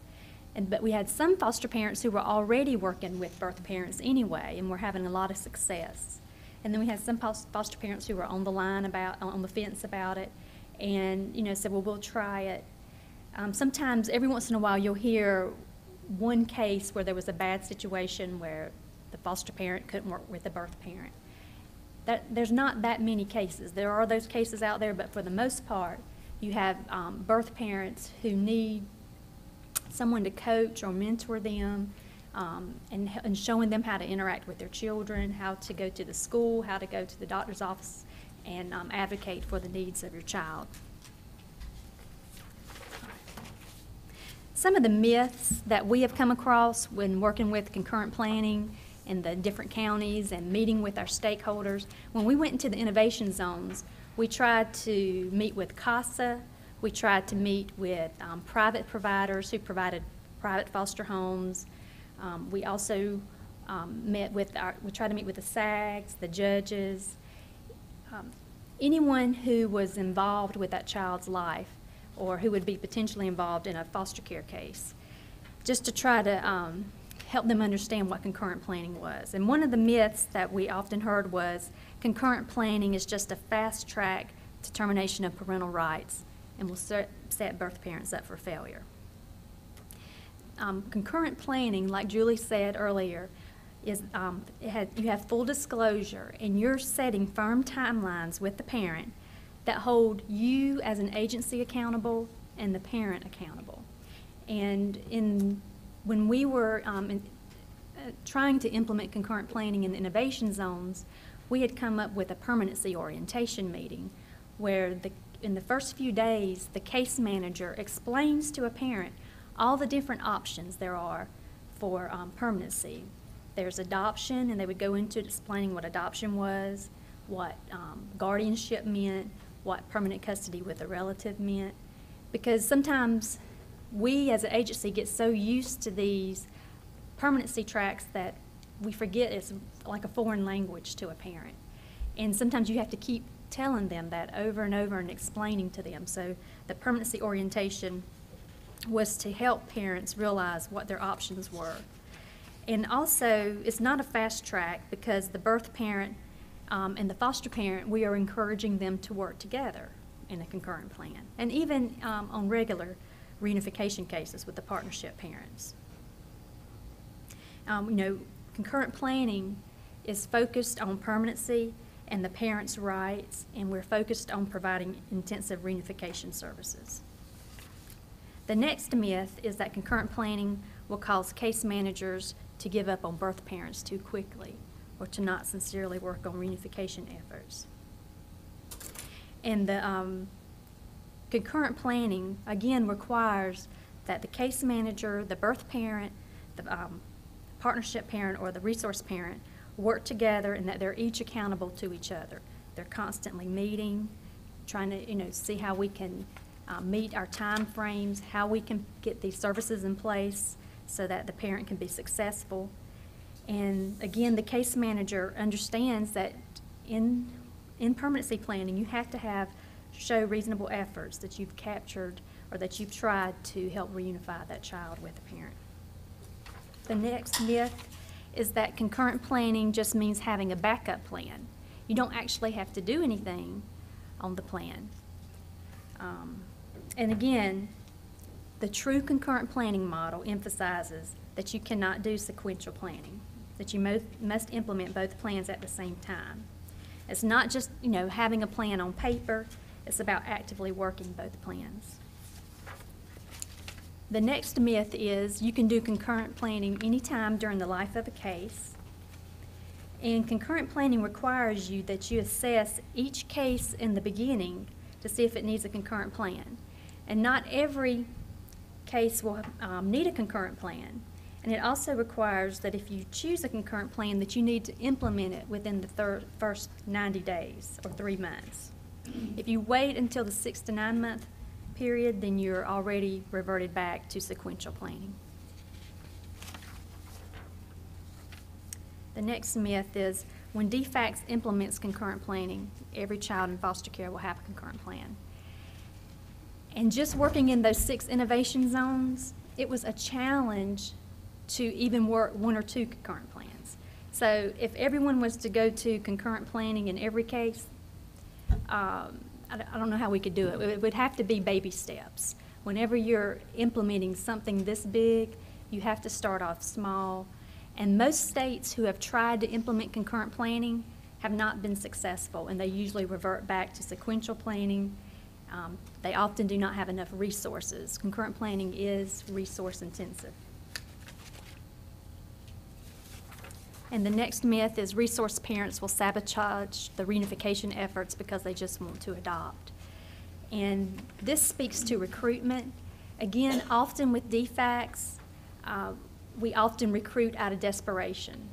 And, but we had some foster parents who were already working with birth parents anyway and were having a lot of success. And then we had some foster parents who were on the line about, on the fence about it and, you know, said, well, we'll try it. Um, sometimes, every once in a while, you'll hear one case where there was a bad situation where the foster parent couldn't work with the birth parent. That, there's not that many cases. There are those cases out there, but for the most part, you have um, birth parents who need someone to coach or mentor them um, and, and showing them how to interact with their children, how to go to the school, how to go to the doctor's office, and um, advocate for the needs of your child. Some of the myths that we have come across when working with concurrent planning in the different counties and meeting with our stakeholders, when we went into the innovation zones, we tried to meet with CASA, we tried to meet with um, private providers who provided private foster homes. Um, we also um, met with our, we tried to meet with the SAAGs, the judges. Um, anyone who was involved with that child's life or who would be potentially involved in a foster care case, just to try to um, help them understand what concurrent planning was. And one of the myths that we often heard was concurrent planning is just a fast track to termination of parental rights and will set, birth parents up for failure. Um, concurrent planning, like Julie said earlier, is um, you have full disclosure and you're setting firm timelines with the parent that hold you as an agency accountable and the parent accountable. And in when we were um, in, uh, trying to implement concurrent planning in the innovation zones, we had come up with a permanency orientation meeting where the, in the first few days, the case manager explains to a parent all the different options there are for um, permanency. There's adoption, and they would go into explaining what adoption was, what um, guardianship meant, what permanent custody with a relative meant. Because sometimes we as an agency get so used to these permanency tracks that we forget it's like a foreign language to a parent. And sometimes you have to keep telling them that over and over and explaining to them. So the permanency orientation was to help parents realize what their options were. And also, it's not a fast track because the birth parent um, and the foster parent, we are encouraging them to work together in a concurrent plan. And even um, on regular reunification cases with the partnership parents. Um, you know, concurrent planning is focused on permanency and the parents' rights, and we're focused on providing intensive reunification services. The next myth is that concurrent planning will cause case managers to give up on birth parents too quickly or to not sincerely work on reunification efforts. And the um, concurrent planning, again, requires that the case manager, the birth parent, the um, partnership parent, or the resource parent work together and that they're each accountable to each other. They're constantly meeting, trying to, you know, see how we can uh, meet our time frames, how we can get these services in place so that the parent can be successful. And again, the case manager understands that in, in permanency planning, you have to have, show reasonable efforts that you've captured or that you've tried to help reunify that child with the parent. The next myth is that concurrent planning just means having a backup plan. You don't actually have to do anything on the plan. Um, and again, the true concurrent planning model emphasizes that you cannot do sequential planning, that you most, must implement both plans at the same time. It's not just, you know, having a plan on paper, it's about actively working both plans. The next myth is you can do concurrent planning anytime during the life of a case. And concurrent planning requires you that you assess each case in the beginning to see if it needs a concurrent plan. And not every case will um, need a concurrent plan. And it also requires that if you choose a concurrent plan, that you need to implement it within the third, first 90 days or three months. If you wait until the six to nine month period, then you're already reverted back to sequential planning. The next myth is when DFACS implements concurrent planning, every child in foster care will have a concurrent plan. And just working in those six innovation zones, it was a challenge to even work one or two concurrent plans. So if everyone was to go to concurrent planning in every case, um, I, I don't know how we could do it. It would have to be baby steps. Whenever you're implementing something this big, you have to start off small. And most states who have tried to implement concurrent planning have not been successful, and they usually revert back to sequential planning. Um, they often do not have enough resources. Concurrent planning is resource intensive. And the next myth is resource parents will sabotage the reunification efforts because they just want to adopt. And this speaks to recruitment. Again, often with DFACS, uh, we often recruit out of desperation.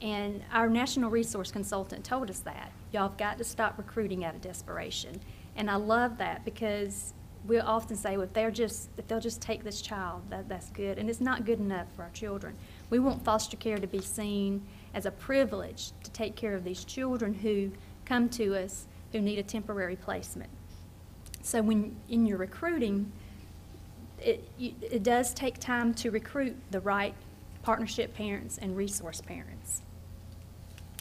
And our national resource consultant told us that. Y'all have got to stop recruiting out of desperation. And I love that because we'll often say, well, if they're just, if they'll just take this child, that, that's good. And it's not good enough for our children. We want foster care to be seen as a privilege to take care of these children who come to us who need a temporary placement. So when, in your recruiting, it, it does take time to recruit the right partnership parents and resource parents.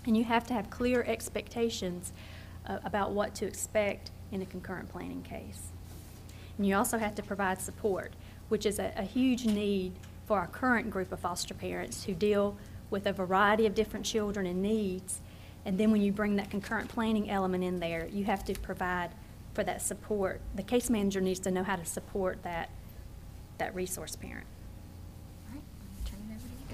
And you have to have clear expectations uh, about what to expect in a concurrent planning case. And you also have to provide support, which is a, a huge need for our current group of foster parents who deal with a variety of different children and needs. And then when you bring that concurrent planning element in there, you have to provide for that support. The case manager needs to know how to support that, that resource parent. All right, turn it over to you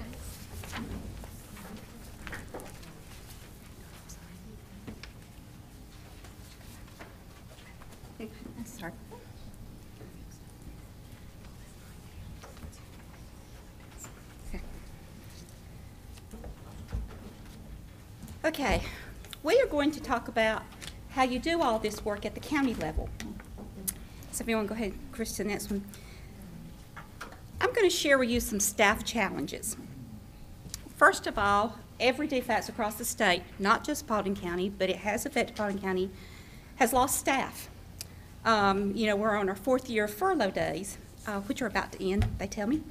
guys. Sorry. Okay, we are going to talk about how you do all this work at the county level. So if you want to go ahead, the next one. I'm going to share with you some staff challenges. First of all, every DFACS across the state, not just Paulding County, but it has affected Paulding County, has lost staff. Um, you know, we're on our fourth year of furlough days, uh, which are about to end, they tell me.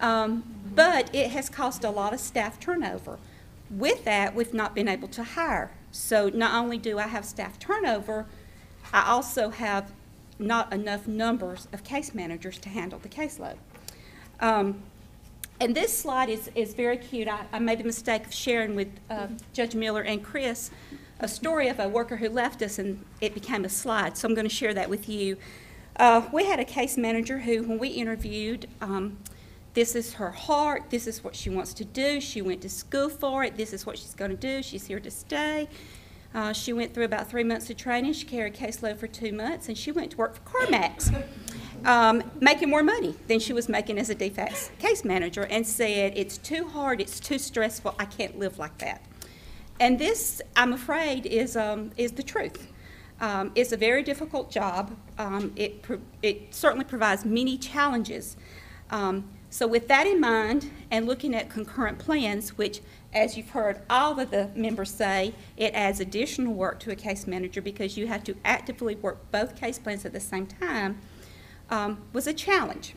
Um, but it has caused a lot of staff turnover. With that, we've not been able to hire. So not only do I have staff turnover, I also have not enough numbers of case managers to handle the caseload. Um, and this slide is, is very cute. I, I made the mistake of sharing with uh, Judge Miller and Chris a story of a worker who left us, and it became a slide. So I'm going to share that with you. Uh, we had a case manager who, when we interviewed, um, this is her heart. This is what she wants to do. She went to school for it. This is what she's going to do. She's here to stay. Uh, she went through about three months of training. She carried caseload for two months, and she went to work for CarMax, um, making more money than she was making as a DFACS case manager, and said, It's too hard, it's too stressful, I can't live like that. And this, I'm afraid, is, um, is the truth. Um, it's a very difficult job. Um, it, it certainly provides many challenges. Um, so, with that in mind, and looking at concurrent plans, which, as you've heard all of the members say, it adds additional work to a case manager because you have to actively work both case plans at the same time, um, was a challenge.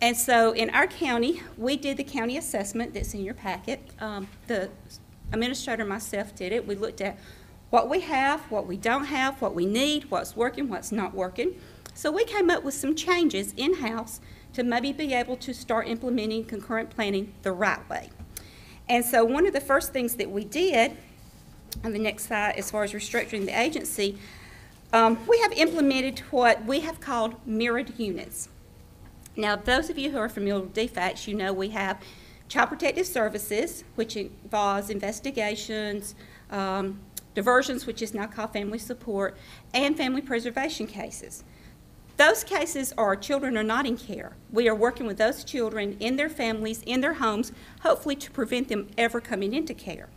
And so, in our county, we did the county assessment that's in your packet. Um, the administrator myself did it. We looked at what we have, what we don't have, what we need, what's working, what's not working. So we came up with some changes in-house to maybe be able to start implementing concurrent planning the right way. And so one of the first things that we did, on the next slide, as far as restructuring the agency, um, we have implemented what we have called mirrored units. Now, those of you who are familiar with DFACS, you know we have Child Protective Services, which involves investigations, um, diversions, which is now called family support, and family preservation cases. Those cases are children are not in care. We are working with those children in their families, in their homes, hopefully to prevent them ever coming into care.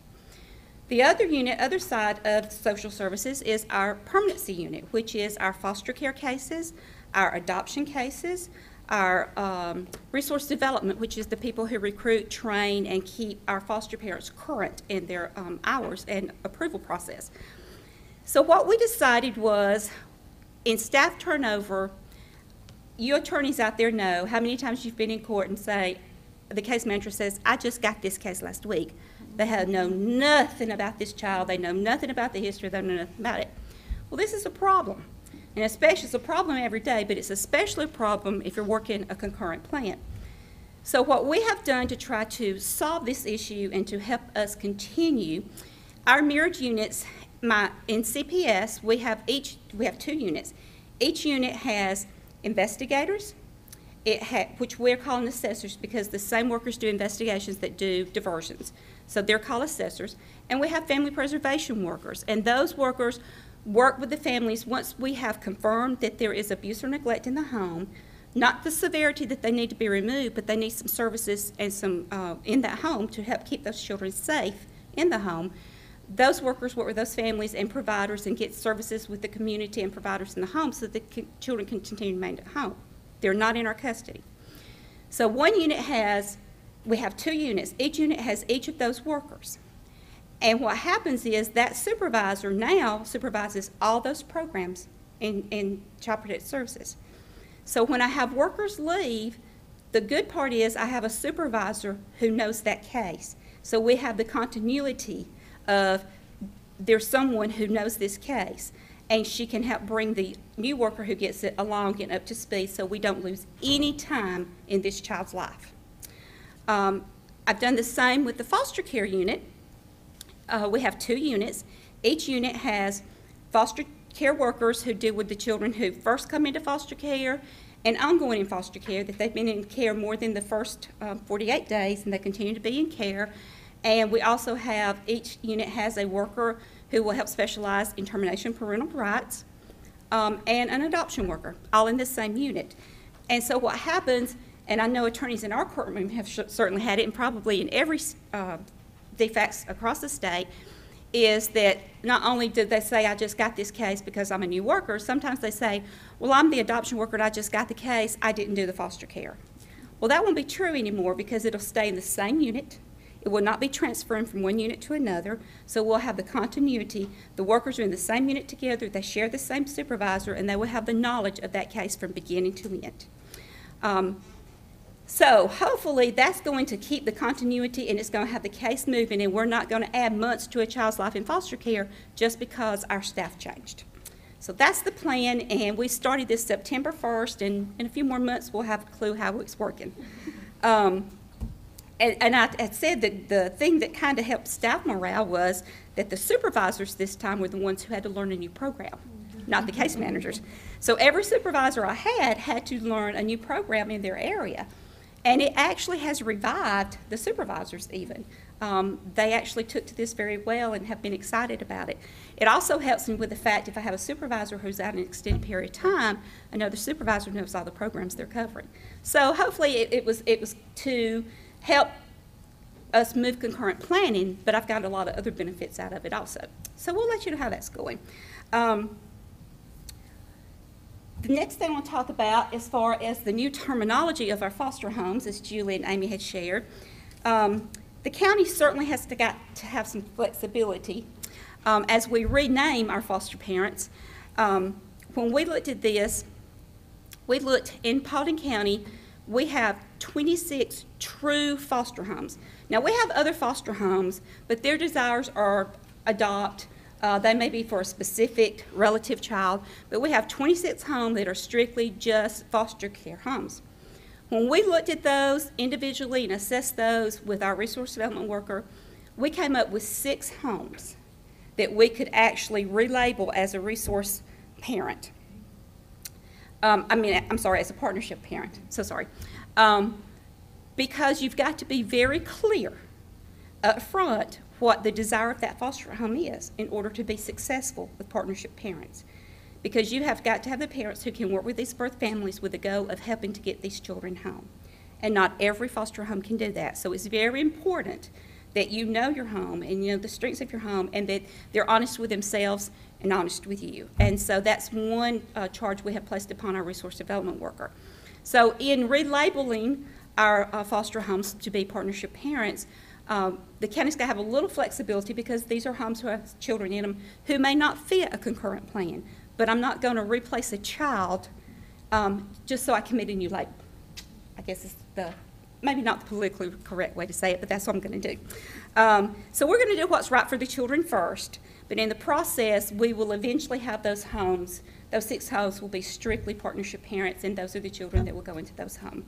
The other unit, other side of social services is our permanency unit, which is our foster care cases, our adoption cases, our um, resource development, which is the people who recruit, train, and keep our foster parents current in their um, hours and approval process. So what we decided was, in staff turnover, you attorneys out there know how many times you've been in court and say, the case manager says, I just got this case last week. They have known nothing about this child. They know nothing about the history. They know nothing about it. Well, this is a problem. And especially, it's a problem every day, but it's especially a problem if you're working a concurrent plan. So what we have done to try to solve this issue and to help us continue, our mirrored units, my, in CPS, we have each, we have two units. Each unit has investigators, which we're calling assessors because the same workers do investigations that do diversions. So they're called assessors. And we have family preservation workers. And those workers work with the families once we have confirmed that there is abuse or neglect in the home, not the severity that they need to be removed, but they need some services and some uh, in that home to help keep those children safe in the home. Those workers work with those families and providers and get services with the community and providers in the home so the children can continue to remain at home. They're not in our custody. So one unit has, we have two units. Each unit has each of those workers. And what happens is that supervisor now supervises all those programs in, in Child Protective Services. So when I have workers leave, the good part is I have a supervisor who knows that case. So we have the continuity of there's someone who knows this case, and she can help bring the new worker who gets it along, and up to speed, so we don't lose any time in this child's life. Um, I've done the same with the foster care unit. Uh, we have two units. Each unit has foster care workers who deal with the children who first come into foster care and ongoing in foster care, that they've been in care more than the first um, 48 days and they continue to be in care. And we also have, each unit has a worker who will help specialize in termination parental rights um, and an adoption worker, all in the same unit. And so what happens, and I know attorneys in our courtroom have sh- certainly had it, and probably in every uh, DFACS across the state, is that not only did they say, I just got this case because I'm a new worker, sometimes they say, well, I'm the adoption worker and I just got the case, I didn't do the foster care. Well, that won't be true anymore because it'll stay in the same unit. It will not be transferring from one unit to another, so we'll have the continuity. The workers are in the same unit together, they share the same supervisor, and they will have the knowledge of that case from beginning to end. Um, so hopefully that's going to keep the continuity and it's going to have the case moving and we're not going to add months to a child's life in foster care just because our staff changed. So that's the plan and we started this September 1st and in a few more months we'll have a clue how it's working. Um, and, and I had said that the thing that kind of helped staff morale was that the supervisors this time were the ones who had to learn a new program, not the case managers. So every supervisor I had had to learn a new program in their area. And it actually has revived the supervisors even. Um, they actually took to this very well and have been excited about it. It also helps me with the fact if I have a supervisor who's out an extended period of time, another supervisor knows all the programs they're covering. So hopefully it, it was it was to help us move concurrent planning, but I've got a lot of other benefits out of it also. So we'll let you know how that's going. Um, the next thing I want to talk about, as far as the new terminology of our foster homes, as Julie and Amy had shared, um, the county certainly has to got to have some flexibility um, as we rename our foster parents. Um, when we looked at this, we looked in Paulding County, we have 26 true foster homes. Now, we have other foster homes, but their desires are adopt. Uh, they may be for a specific relative child, but we have 26 homes that are strictly just foster care homes. When we looked at those individually and assessed those with our resource development worker, we came up with six homes that we could actually relabel as a resource parent. Um, I mean, I'm sorry, as a partnership parent. So sorry. Um, because you've got to be very clear up front what the desire of that foster home is in order to be successful with partnership parents. Because you have got to have the parents who can work with these birth families with the goal of helping to get these children home. And not every foster home can do that. So it's very important that you know your home and you know the strengths of your home and that they're honest with themselves and honest with you. And so that's one uh, charge we have placed upon our resource development worker. So in relabeling our uh, foster homes to be partnership parents, um, the county's got to have a little flexibility because these are homes who have children in them who may not fit a concurrent plan. But I'm not going to replace a child um, just so I commit a new label. I guess it's the maybe not the politically correct way to say it, but that's what I'm going to do. Um, so we're going to do what's right for the children first, but in the process, we will eventually have those homes. Those six homes will be strictly partnership parents, and those are the children that will go into those homes.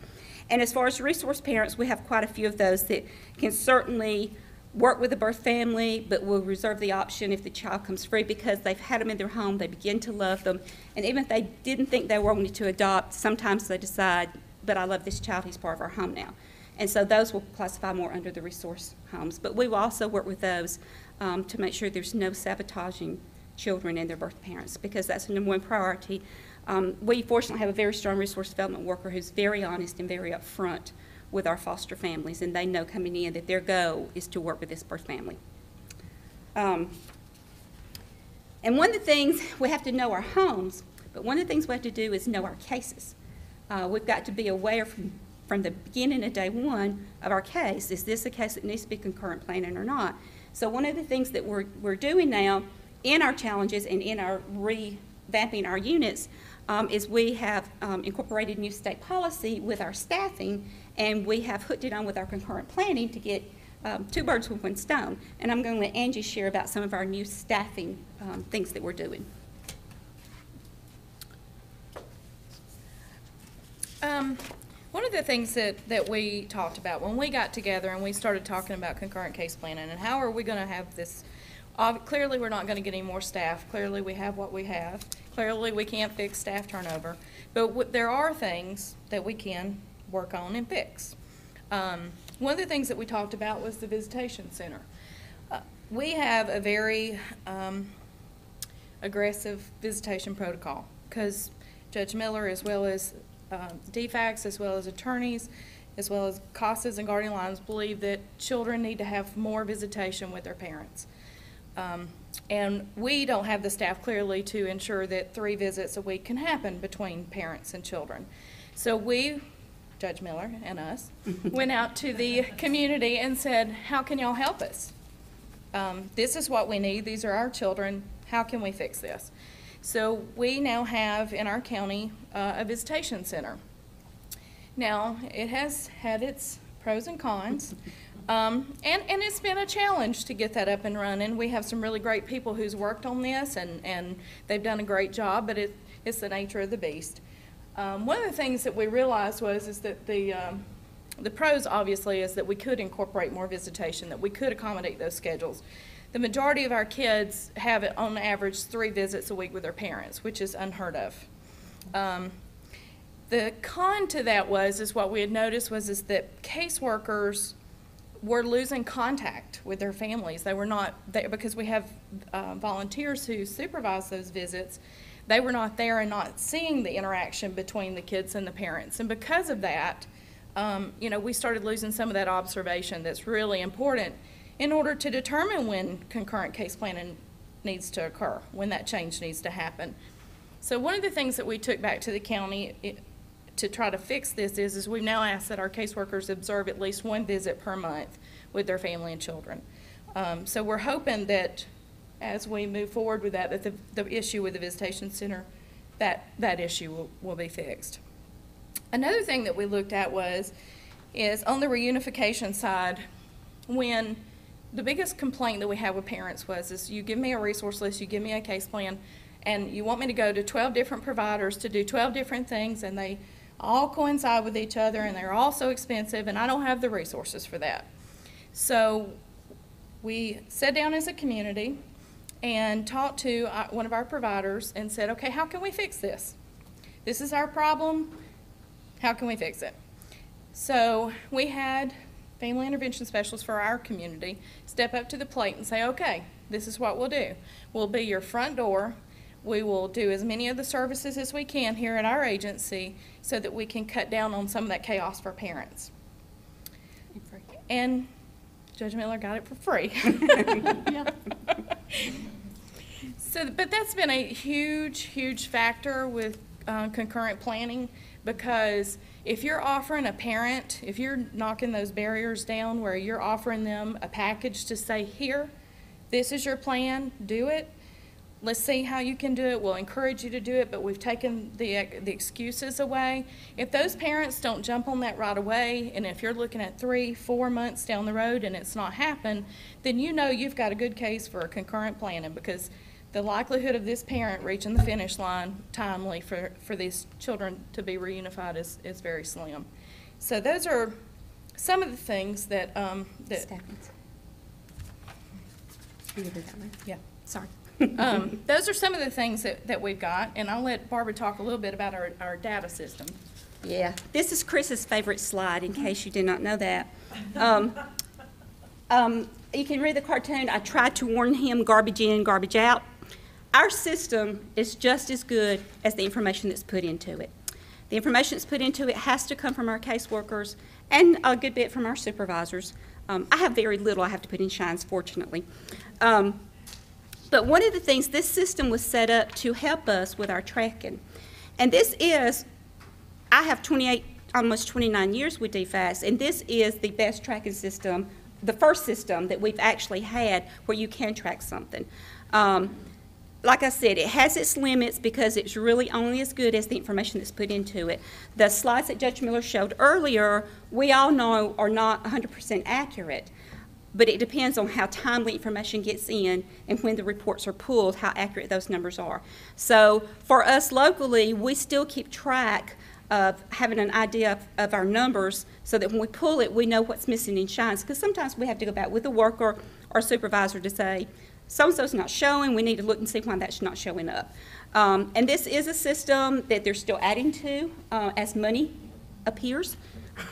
And as far as resource parents, we have quite a few of those that can certainly work with the birth family, but will reserve the option if the child comes free because they've had them in their home, they begin to love them, and even if they didn't think they were wanting to adopt, sometimes they decide, but I love this child, he's part of our home now. And so those will classify more under the resource homes. But we will also work with those um, to make sure there's no sabotaging children and their birth parents because that's the number one priority. Um, we fortunately have a very strong resource development worker who's very honest and very upfront with our foster families, and they know coming in that their goal is to work with this birth family. Um, and one of the things *laughs* we have to know our homes, but one of the things we have to do is know our cases. Uh, we've got to be aware from from the beginning of day one of our case, is this a case that needs to be concurrent planning or not? So one of the things that we're, we're doing now in our challenges and in our revamping our units um, is we have um, incorporated new state policy with our staffing, and we have hooked it on with our concurrent planning to get um, two birds with one stone. And I'm going to let Angie share about some of our new staffing um, things that we're doing. Um, one of the things that, that we talked about when we got together and we started talking about concurrent case planning and how are we gonna have this, ob- clearly, we're not gonna get any more staff, clearly, we have what we have, clearly, we can't fix staff turnover, but there are things that we can work on and fix. Um, one of the things that we talked about was the visitation center. Uh, We have a very, um, aggressive visitation protocol because Judge Miller, as well as um, DFACS, as well as attorneys, as well as CASAs and Guardian Lines, believe that children need to have more visitation with their parents. Um, And we don't have the staff clearly to ensure that three visits a week can happen between parents and children. So we, Judge Miller and us, *laughs* went out to the community and said, how can y'all help us? um, this is what we need, these are our children, how can we fix this? So we now have in our county uh, a visitation center. Now, it has had its pros and cons, *laughs* um, and, and it's been a challenge to get that up and running. We have some really great people who's worked on this, and, and they've done a great job, but it, it's the nature of the beast. Um, one of the things that we realized was is that the um, the pros, obviously, is that we could incorporate more visitation, that we could accommodate those schedules. The majority of our kids have, on average, three visits a week with their parents, which is unheard of. Um, the con to that was, is what we had noticed was, is that caseworkers were losing contact with their families. They were not, they, because we have uh, volunteers who supervise those visits, they were not there and not seeing the interaction between the kids and the parents. And because of that, um, you know, we started losing some of that observation that's really important in order to determine when concurrent case planning needs to occur, when that change needs to happen. So one of the things that we took back to the county i- to try to fix this is, is we've now asked that our caseworkers observe at least one visit per month with their family and children. Um, so we're hoping that as we move forward with that, that the, the issue with the visitation center, that, that issue will, will be fixed. Another thing that we looked at was, is on the reunification side, when the biggest complaint that we have with parents was, is you give me a resource list, you give me a case plan, and you want me to go to twelve different providers to do twelve different things, and they all coincide with each other, and they're all so expensive, and I don't have the resources for that. So we sat down as a community and talked to uh, one of our providers and said, okay, how can we fix this? This is our problem. How can we fix it? So we had family intervention specialists for our community step up to the plate and say, okay, this is what we'll do. We'll be your front door. We will do as many of the services as we can here at our agency so that we can cut down on some of that chaos for parents. And Judge Miller got it for free. *laughs* *laughs* So, but that's been a huge, huge factor with uh, concurrent planning because if you're offering a parent, if you're knocking those barriers down where you're offering them a package to say, here, this is your plan, do it. Let's see how you can do it. We'll encourage you to do it, but we've taken the, the excuses away. If those parents don't jump on that right away, and if you're looking at three, four months down the road and it's not happened, then you know you've got a good case for a concurrent planning because the likelihood of this parent reaching the finish line timely for, for these children to be reunified is, is very slim. So those are some of the things that, um, that, Staffing's. You can do that one. yeah. Sorry. Um, those are some of the things that, that we've got, and I'll let Barbara talk a little bit about our, our data system. Yeah, this is Chris's favorite slide, in case you did not know that. Um, um, You can read the cartoon, I tried to warn him, garbage in, garbage out. Our system is just as good as the information that's put into it. The information that's put into it has to come from our caseworkers and a good bit from our supervisors. Um, I have very little I have to put in SHINES, fortunately. Um, but one of the things, this system was set up to help us with our tracking. And this is, I have 28, almost 29 years with DFACS, and this is the best tracking system the first system that we've actually had where you can track something. Um, like I said, it has its limits because it's really only as good as the information that's put into it. The slides that Judge Miller showed earlier, we all know are not 100% accurate, but it depends on how timely information gets in and when the reports are pulled, how accurate those numbers are. So for us locally, we still keep track of having an idea of, of our numbers so that when we pull it, we know what's missing in SHINES. Because sometimes we have to go back with a worker or supervisor to say, so-and-so's not showing, we need to look and see why that's not showing up. Um, and this is a system that they're still adding to uh, as money appears,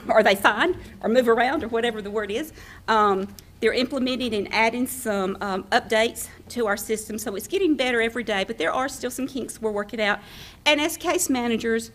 or they find, or move around, or whatever the word is. Um, they're implementing and adding some um, updates to our system, so it's getting better every day, but there are still some kinks we're working out. And as case managers,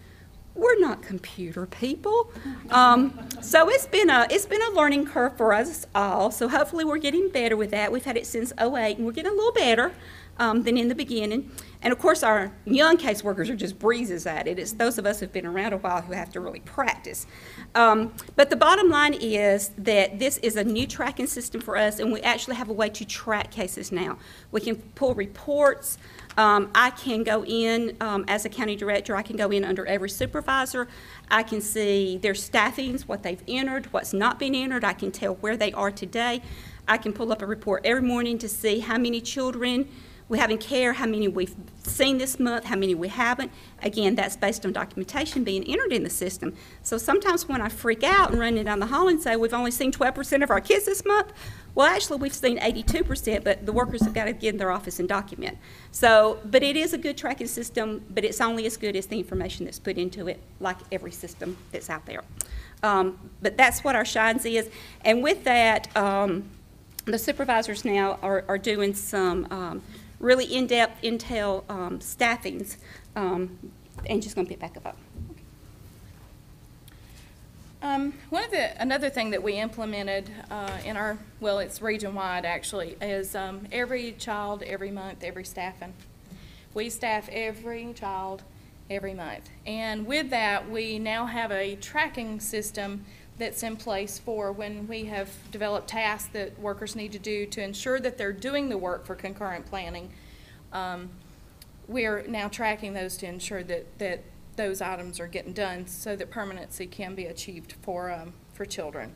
we're not computer people. Um, so it's been a it's been a learning curve for us all. So hopefully we're getting better with that. We've had it since 08 and we're getting a little better um, than in the beginning. And of course our young caseworkers are just breezes at it. It's those of us who've been around a while who have to really practice. Um, but the bottom line is that this is a new tracking system for us and we actually have a way to track cases now. We can pull reports. Um, I can go in um, as a county director, I can go in under every supervisor. I can see their staffings, what they've entered, what's not been entered. I can tell where they are today. I can pull up a report every morning to see how many children we haven't care, how many we've seen this month, how many we haven't. Again, that's based on documentation being entered in the system. So sometimes when I freak out and run it down the hall and say, we've only seen 12% of our kids this month, well, actually, we've seen 82%, but the workers have got to get in their office and document. So, but it is a good tracking system, but it's only as good as the information that's put into it, like every system that's out there. Um, but that's what our SHINES is. And with that, um, the supervisors now are, are doing some um, really in-depth intel um, staffings. Um, and just going to pick back up. Um, one of the, another thing that we implemented uh, in our, well, it's region-wide actually, is um, every child, every month, every staffing. We staff every child every month. And with that, we now have a tracking system that's in place for when we have developed tasks that workers need to do to ensure that they're doing the work for concurrent planning. Um, we're now tracking those to ensure that, that those items are getting done so that permanency can be achieved for, um, for children.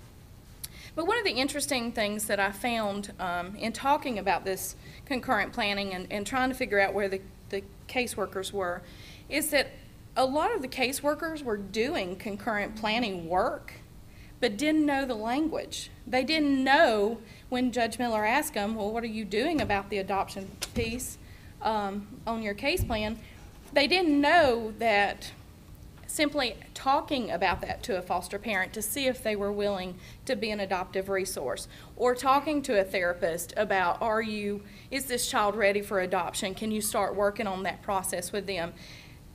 But one of the interesting things that I found um, in talking about this concurrent planning and, and trying to figure out where the, the caseworkers were is that a lot of the caseworkers were doing concurrent planning work but didn't know the language. They didn't know when Judge Miller asked them, well, what are you doing about the adoption piece um, on your case plan? They didn't know that simply talking about that to a foster parent to see if they were willing to be an adoptive resource or talking to a therapist about are you is this child ready for adoption can you start working on that process with them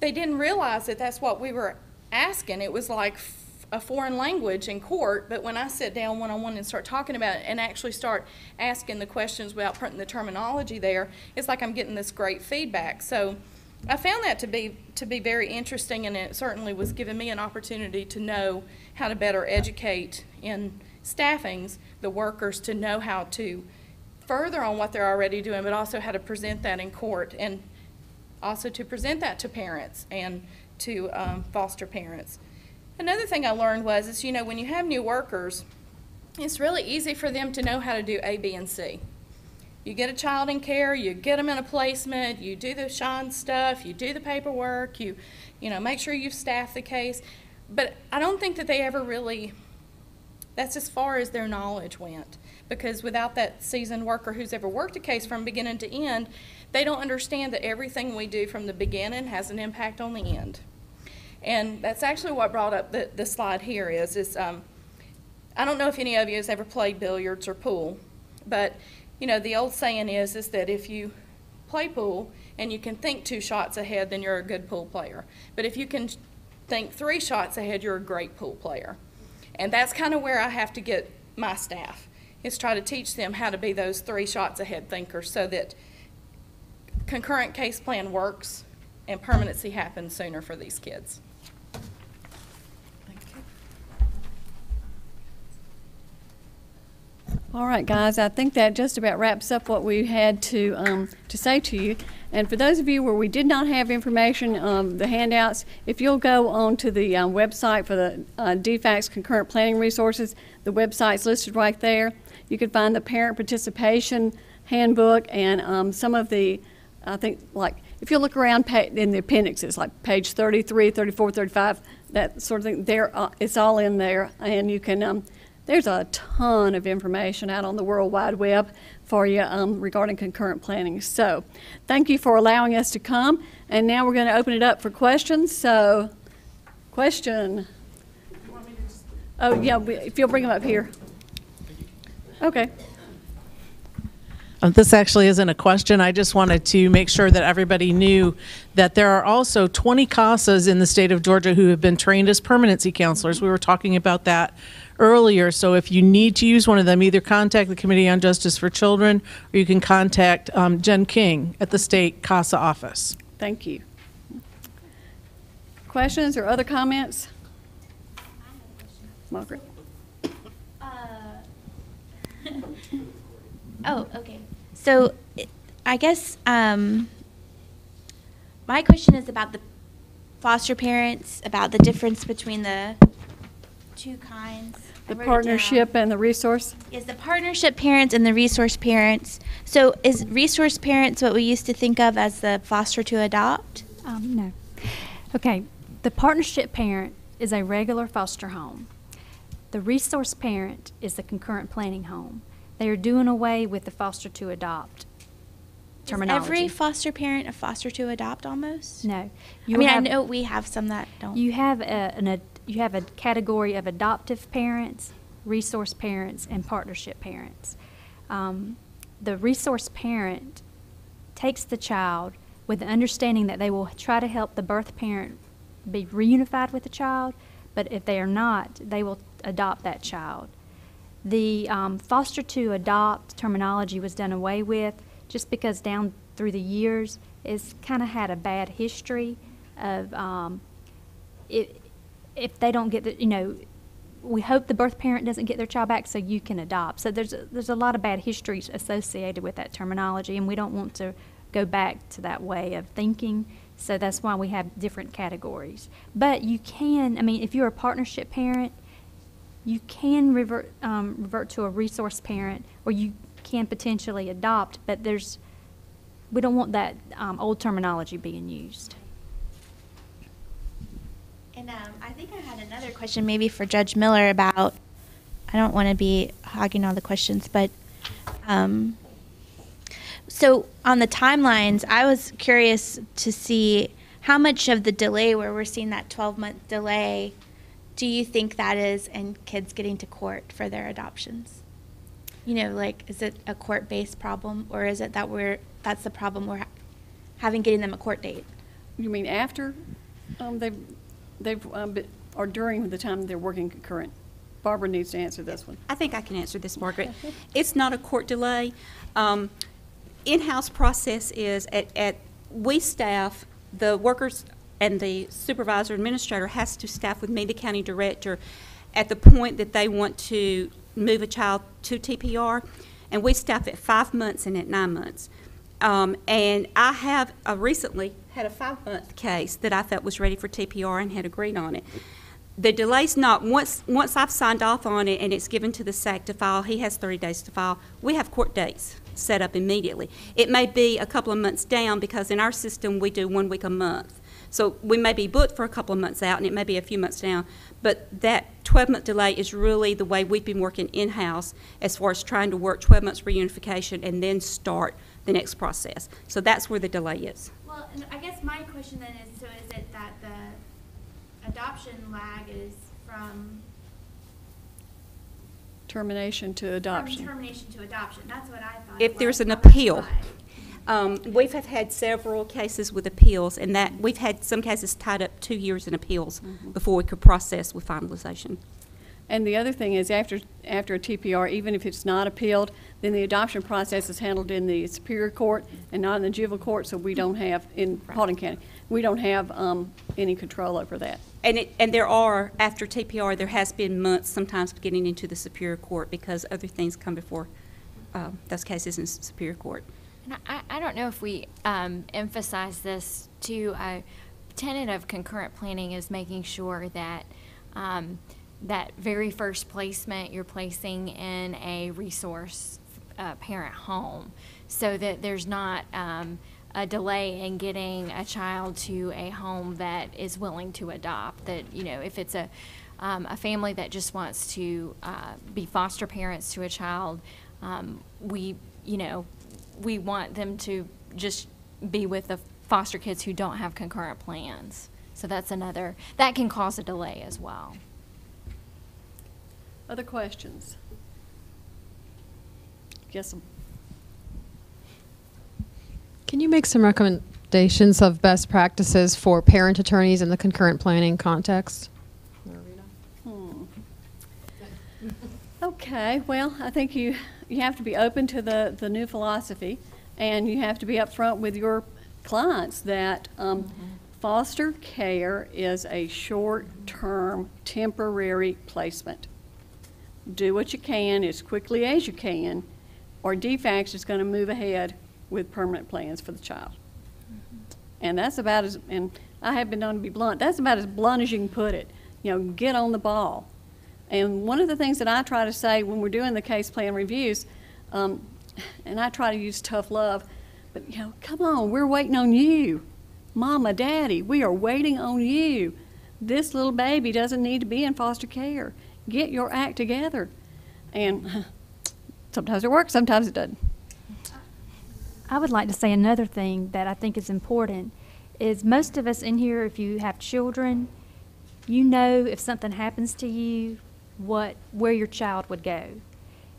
they didn't realize that that's what we were asking it was like a foreign language in court, but when I sit down one on one and start talking about it and actually start asking the questions without putting the terminology there, it's like I'm getting this great feedback. So I found that to be to be very interesting, and it certainly was giving me an opportunity to know how to better educate in staffings the workers to know how to further on what they're already doing, but also how to present that in court and also to present that to parents and to um, foster parents. Another thing I learned was, is you know, when you have new workers, it's really easy for them to know how to do A, B, and C. You get a child in care, you get them in a placement, you do the shine stuff, you do the paperwork, you, you know, make sure you staff the case. But I don't think that they ever really, that's as far as their knowledge went. Because without that seasoned worker who's ever worked a case from beginning to end, they don't understand that everything we do from the beginning has an impact on the end. And that's actually what brought up the, the slide here is, is um, I don't know if any of you has ever played billiards or pool, but you know, the old saying is, is that if you play pool and you can think two shots ahead, then you're a good pool player. But if you can think three shots ahead, you're a great pool player. And that's kind of where I have to get my staff, is try to teach them how to be those three shots ahead thinkers so that concurrent case plan works and permanency happens sooner for these kids. All right, guys, I think that just about wraps up what we had to, um, to say to you. And for those of you where we did not have information, um, the handouts, if you'll go on to the, um, website for the, uh, DFACS concurrent planning resources, the website's listed right there. You can find the parent participation handbook and, um, some of the, I think, like, if you look around in the appendixes, like page 33, 34, 35, that sort of thing, there, uh, it's all in there. And you can, um, there's a ton of information out on the World Wide Web for you um, regarding concurrent planning. So, thank you for allowing us to come. And now we're going to open it up for questions. So, question. Oh, yeah, if you'll bring them up here. Okay. Uh, This actually isn't a question. I just wanted to make sure that everybody knew that there are also 20 CASAs in the state of Georgia who have been trained as permanency counselors. We were talking about that earlier. So if you need to use one of them, either contact the Committee on Justice for Children or you can contact um, Jen King at the state CASA office. Thank you. Questions or other comments? Margaret? *laughs* Oh, okay. So i- I guess um, my question is about the foster parents, about the difference between the two kinds. I The wrote it down. partnership and the resource? Is the partnership parents and the resource parents. So is resource parents what we used to think of as the foster to adopt? Um, no. Okay, the partnership parent is a regular foster home. The resource parent is the concurrent planning home. They are doing away with the foster to adopt terminology. Is every foster parent a foster to adopt almost? No. I You mean, I know we have some that don't. You have a, an, you have a category of adoptive parents, resource parents, and partnership parents. Um, the resource parent takes the child with the understanding that they will try to help the birth parent be reunified with the child, but if they are not, they will adopt that child. The um, foster to adopt terminology was done away with just because down through the years it's kind of had a bad history of um, it, if they don't get the, you know, we hope the birth parent doesn't get their child back so you can adopt. So there's a, there's a lot of bad histories associated with that terminology, and we don't want to go back to that way of thinking. So that's why we have different categories. But you can, I mean, if you're a partnership parent, you can revert um, revert to a resource parent, or you can potentially adopt. But there's, we don't want that um, old terminology being used. Um, I think I had another question maybe for Judge Miller about, I don't want to be hogging all the questions, but um, so on the timelines, I was curious to see how much of the delay where we're seeing that 12 month delay do you think that is in kids getting to court for their adoptions? You know, like, is it a court based problem or is it that we're, that's the problem we're ha- having getting them a court date? You mean after um, they've, they've, um, or during the time they're working concurrent? Barbara needs to answer this one. I think I can answer this, Margaret. *laughs* It's not a court delay. Um, In-house process is at, at, we staff, the workers and the supervisor administrator has to staff with me, the county director, at the point that they want to move a child to TPR. And we staff at five months and at nine months. Um, and I have uh, recently had a five-month case that I felt was ready for TPR and had agreed on it. The delay's not, once, once I've signed off on it and it's given to the SAAG to file, he has 30 days to file, we have court dates set up immediately. It may be a couple of months down because in our system, we do one week a month. So we may be booked for a couple of months out and it may be a few months down. But that 12-month delay is really the way we've been working in-house as far as trying to work 12 months reunification and then start the next process. So that's where the delay is. Well, and I guess my question then is, so is it that the adoption lag is from, Termination to from adoption. termination to adoption? That's what I thought. If there's an appeal. lag. Um, We've have had several cases with appeals, and that, we've had some cases tied up two years in appeals before we could process with finalization. And the other thing is after, after a TPR, even if it's not appealed, then the adoption process is handled in the Superior Court and not in the juvenile court, so we don't have, in Paulding County, we don't have, um, any control over that. And it, and there are, after TPR, there has been months sometimes getting into the Superior Court because other things come before, um, those cases in Superior Court. And I, I don't know if we um, emphasize this too. A tenet of concurrent planning is making sure that um, that very first placement you're placing in a resource uh, parent home, so that there's not um, a delay in getting a child to a home that is willing to adopt. That you know, if it's a um, a family that just wants to uh, be foster parents to a child, um, we you know we want them to just be with the foster kids who don't have concurrent plans. So that's another, that can cause a delay as well. Other questions? Yes, Can you make some recommendations of best practices for parent attorneys in the concurrent planning context? Okay, well, I think you, you have to be open to the, the new philosophy, and you have to be upfront with your clients that um, foster care is a short-term, temporary placement. Do what you can as quickly as you can, or DFACS is going to move ahead with permanent plans for the child. And that's about as, and I have been known to be blunt, that's about as blunt as you can put it. You know, get on the ball. And one of the things that I try to say when we're doing the case plan reviews, um, and I try to use tough love, but you know, come on, we're waiting on you. Mama, Daddy, we are waiting on you. This little baby doesn't need to be in foster care. Get your act together. And sometimes it works, sometimes it doesn't. I would like to say another thing that I think is important is most of us in here, if you have children, you know if something happens to you, what where your child would go.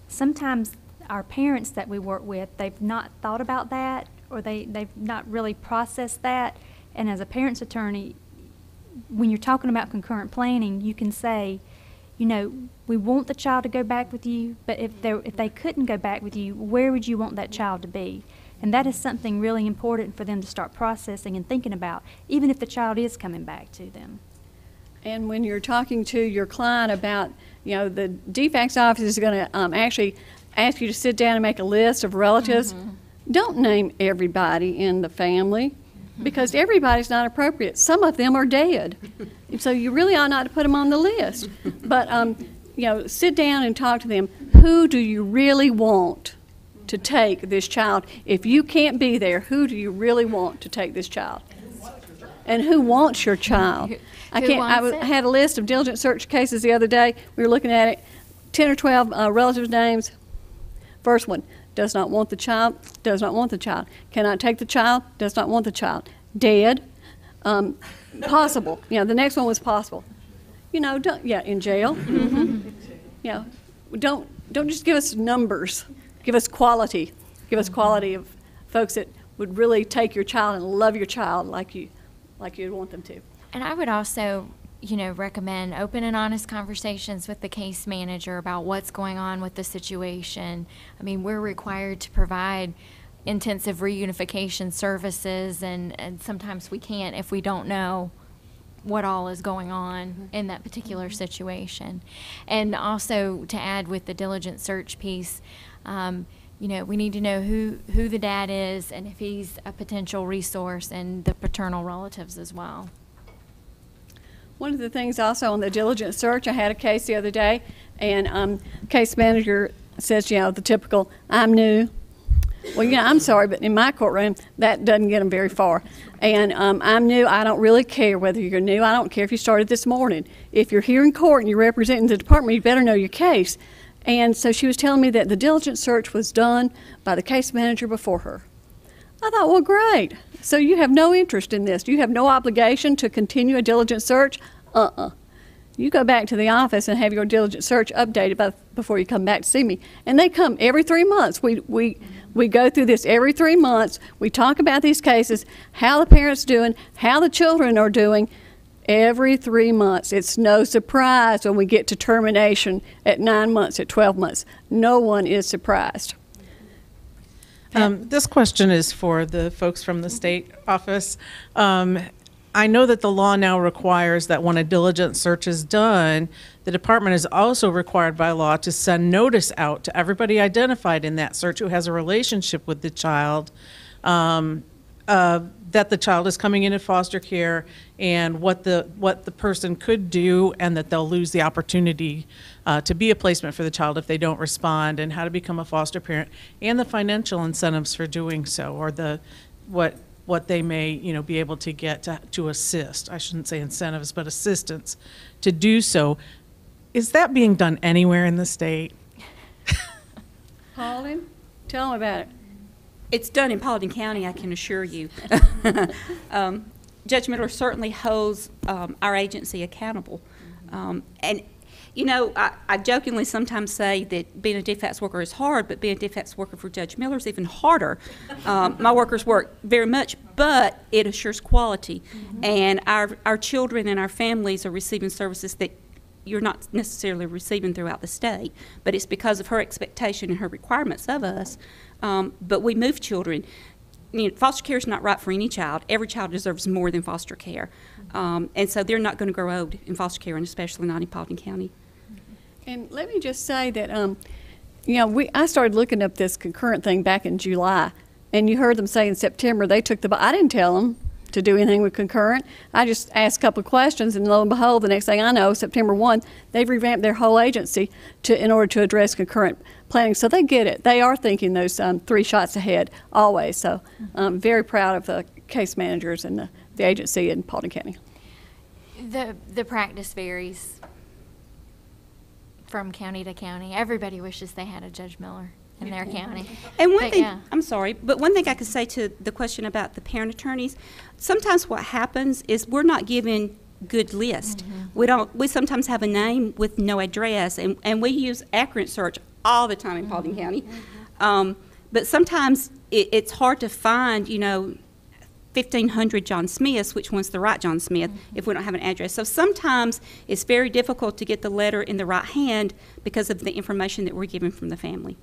Sometimes our parents that we work with, they've not thought about that or they, they've not really processed that. And as a parent's attorney, when you're talking about concurrent planning, you can say, you know, we want the child to go back with you, but if they if they couldn't go back with you, where would you want that child to be? And that is something really important for them to start processing and thinking about, even if the child is coming back to them. And when you're talking to your client about, you know, the DFACS office is going to um, actually ask you to sit down and make a list of relatives. Don't name everybody in the family because everybody's not appropriate. Some of them are dead. so you really ought not to put them on the list. But, um, you know, sit down and talk to them. Who do you really want to take this child? If you can't be there, who do you really want to take this child? And who wants your child? I can't. I was- had a list of diligent search cases the other day. We were looking at it. Ten or twelve uh, relatives' names. First one does not want the child. Does not want the child. Cannot take the child. Does not want the child. Dead. Um, possible. *laughs* You know, the next one was possible. You know, don't. Yeah, in jail. *laughs* Mm-hmm. You know, don't don't just give us numbers. Give us quality. Give us quality of folks that would really take your child and love your child like you like you'd want them to. And I would also, you know, recommend open and honest conversations with the case manager about what's going on with the situation. I mean, we're required to provide intensive reunification services, and, and sometimes we can't if we don't know what all is going on in that particular situation. And also to add with the diligent search piece, um, you know, we need to know who, who the dad is and if he's a potential resource and the paternal relatives as well. One of the things also on the diligent search, I had a case the other day, and um, case manager says, you know, the typical, I'm new. Well, you know, I'm sorry, but in my courtroom, that doesn't get them very far. And um, I'm new. I don't really care whether you're new. I don't care if you started this morning. If you're here in court and you're representing the department, you better know your case. And so she was telling me that the diligent search was done by the case manager before her. I thought, well, great. So you have no interest in this. You have no obligation to continue a diligent search. Uh-uh. You go back to the office and have your diligent search updated by, before you come back to see me. And they come every three months. We, we, we go through this every three months. We talk about these cases, how the parents doing, how the children are doing. every three months. It's no surprise when we get to termination at nine months, at 12 months. No one is surprised. Um, This question is for the folks from the state office. Um, I know that the law now requires that when a diligent search is done, the department is also required by law to send notice out to everybody identified in that search who has a relationship with the child, um, uh, that the child is coming into foster care and what the, what the person could do and that they'll lose the opportunity uh, to be a placement for the child if they don't respond and how to become a foster parent and the financial incentives for doing so or the, what, what they may, you know, be able to get to, to assist. I shouldn't say incentives, but assistance to do so. Is that being done anywhere in the state? *laughs* Pauline, tell them about it. It's done in Paulding County, I can assure you. *laughs* *laughs* Um, Judge Miller certainly holds um, our agency accountable. Um, And, you know, I I jokingly sometimes say that being a DFACS worker is hard, but being a DFACS worker for Judge Miller is even harder. Um, My workers work very much, but it assures quality. And our, our children and our families are receiving services that you're not necessarily receiving throughout the state, but it's because of her expectation and her requirements of us. Um, but we move children. You know, foster care is not right for any child. Every child deserves more than foster care. Um, and so they're not going to grow old in foster care, and especially not in Paulding County. And let me just say that, um, you know, we, I started looking up this concurrent thing back in July, and you heard them say in September they took the, I didn't tell them to do anything with concurrent. I just asked a couple of questions, and lo and behold, the next thing I know, September 1, they've revamped their whole agency to, in order to address concurrent planning. So they get it. They are thinking those um, three shots ahead always. So I'm very proud of the case managers and the, the agency in Paulding County. The, the practice varies from county to county. Everybody wishes they had a Judge Miller in their county. And one But thing, yeah. I'm sorry, but one thing I could say to the question about the parent attorneys, sometimes what happens is we're not given good list. Mm-hmm. We don't, we sometimes have a name with no address, and, and we use Accurint search all the time in Paulding Mm-hmm. County. Um, but sometimes it, it's hard to find, you know, 1,500 John Smiths, which one's the right John Smith, Mm-hmm. if we don't have an address. So sometimes it's very difficult to get the letter in the right hand because of the information that we're given from the family.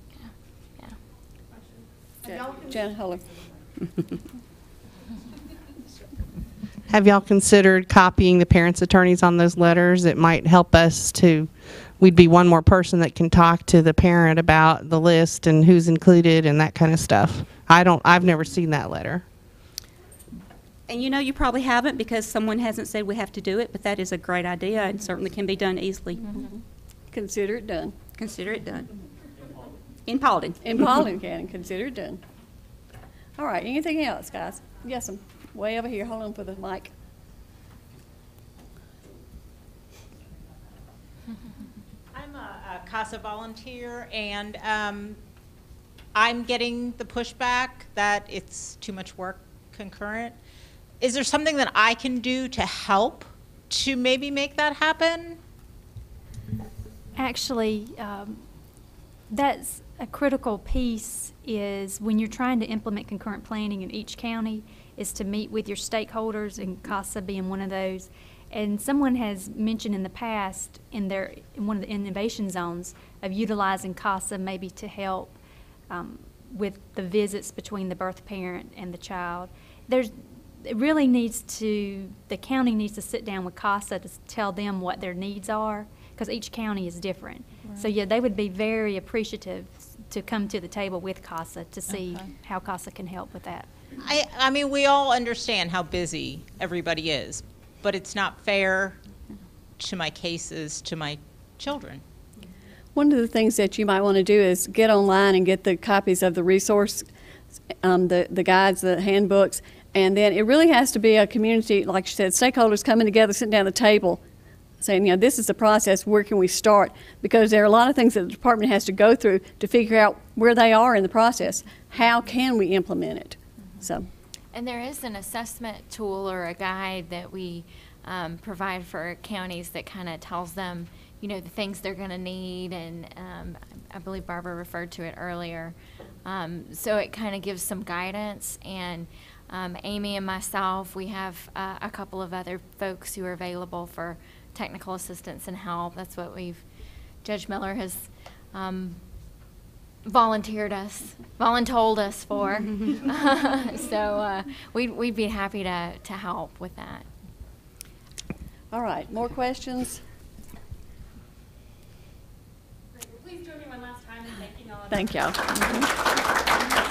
Jan Huller. *laughs* Have y'all considered copying the parents' attorneys on those letters? It might help us to, we'd be one more person that can talk to the parent about the list and who's included and that kind of stuff. I don't, I've never seen that letter. And you know, you probably haven't because someone hasn't said we have to do it, but that is a great idea and certainly can be done easily. Consider it done. Consider it done. In Paulding. In Paulding County, consider it done. All right, anything else, guys? Yes, I'm way over here. Hold on for the mic. I'm a, a CASA volunteer, and um, I'm getting the pushback that it's too much work concurrent. Is there something that I can do to help to maybe make that happen? Actually, um, that's a critical piece is when you're trying to implement concurrent planning in each county is to meet with your stakeholders and CASA being one of those. And someone has mentioned in the past in their, in one of the innovation zones of utilizing CASA maybe to help um, with the visits between the birth parent and the child. There's, it really needs to, the county needs to sit down with CASA to s- tell them what their needs are, because each county is different. So, yeah, they would be very appreciative to come to the table with CASA to see Okay. how CASA can help with that. I, I mean, we all understand how busy everybody is, but it's not fair to my cases, to my children. One of the things that you might want to do is get online and get the copies of the resource, um, the, the guides, the handbooks, and then it really has to be a community, like you said, stakeholders coming together, sitting down at the table, saying, you know, this is the process, where can we start? Because there are a lot of things that the department has to go through to figure out where they are in the process. How can we implement it? So, And there is an assessment tool or a guide that we um, provide for counties that kind of tells them, you know, the things they're going to need. And um, I believe Barbara referred to it earlier. Um, so it kind of gives some guidance. And um, Amy and myself. We have uh, a couple of other folks who are available for technical assistance and help. That's what we've, Judge Miller has um, volunteered us, voluntold us for. *laughs* *laughs* so uh, we'd, we'd be happy to, to help with that. All right, more questions? Please join me one last time in thanking all of Thank y'all. Mhm. *laughs*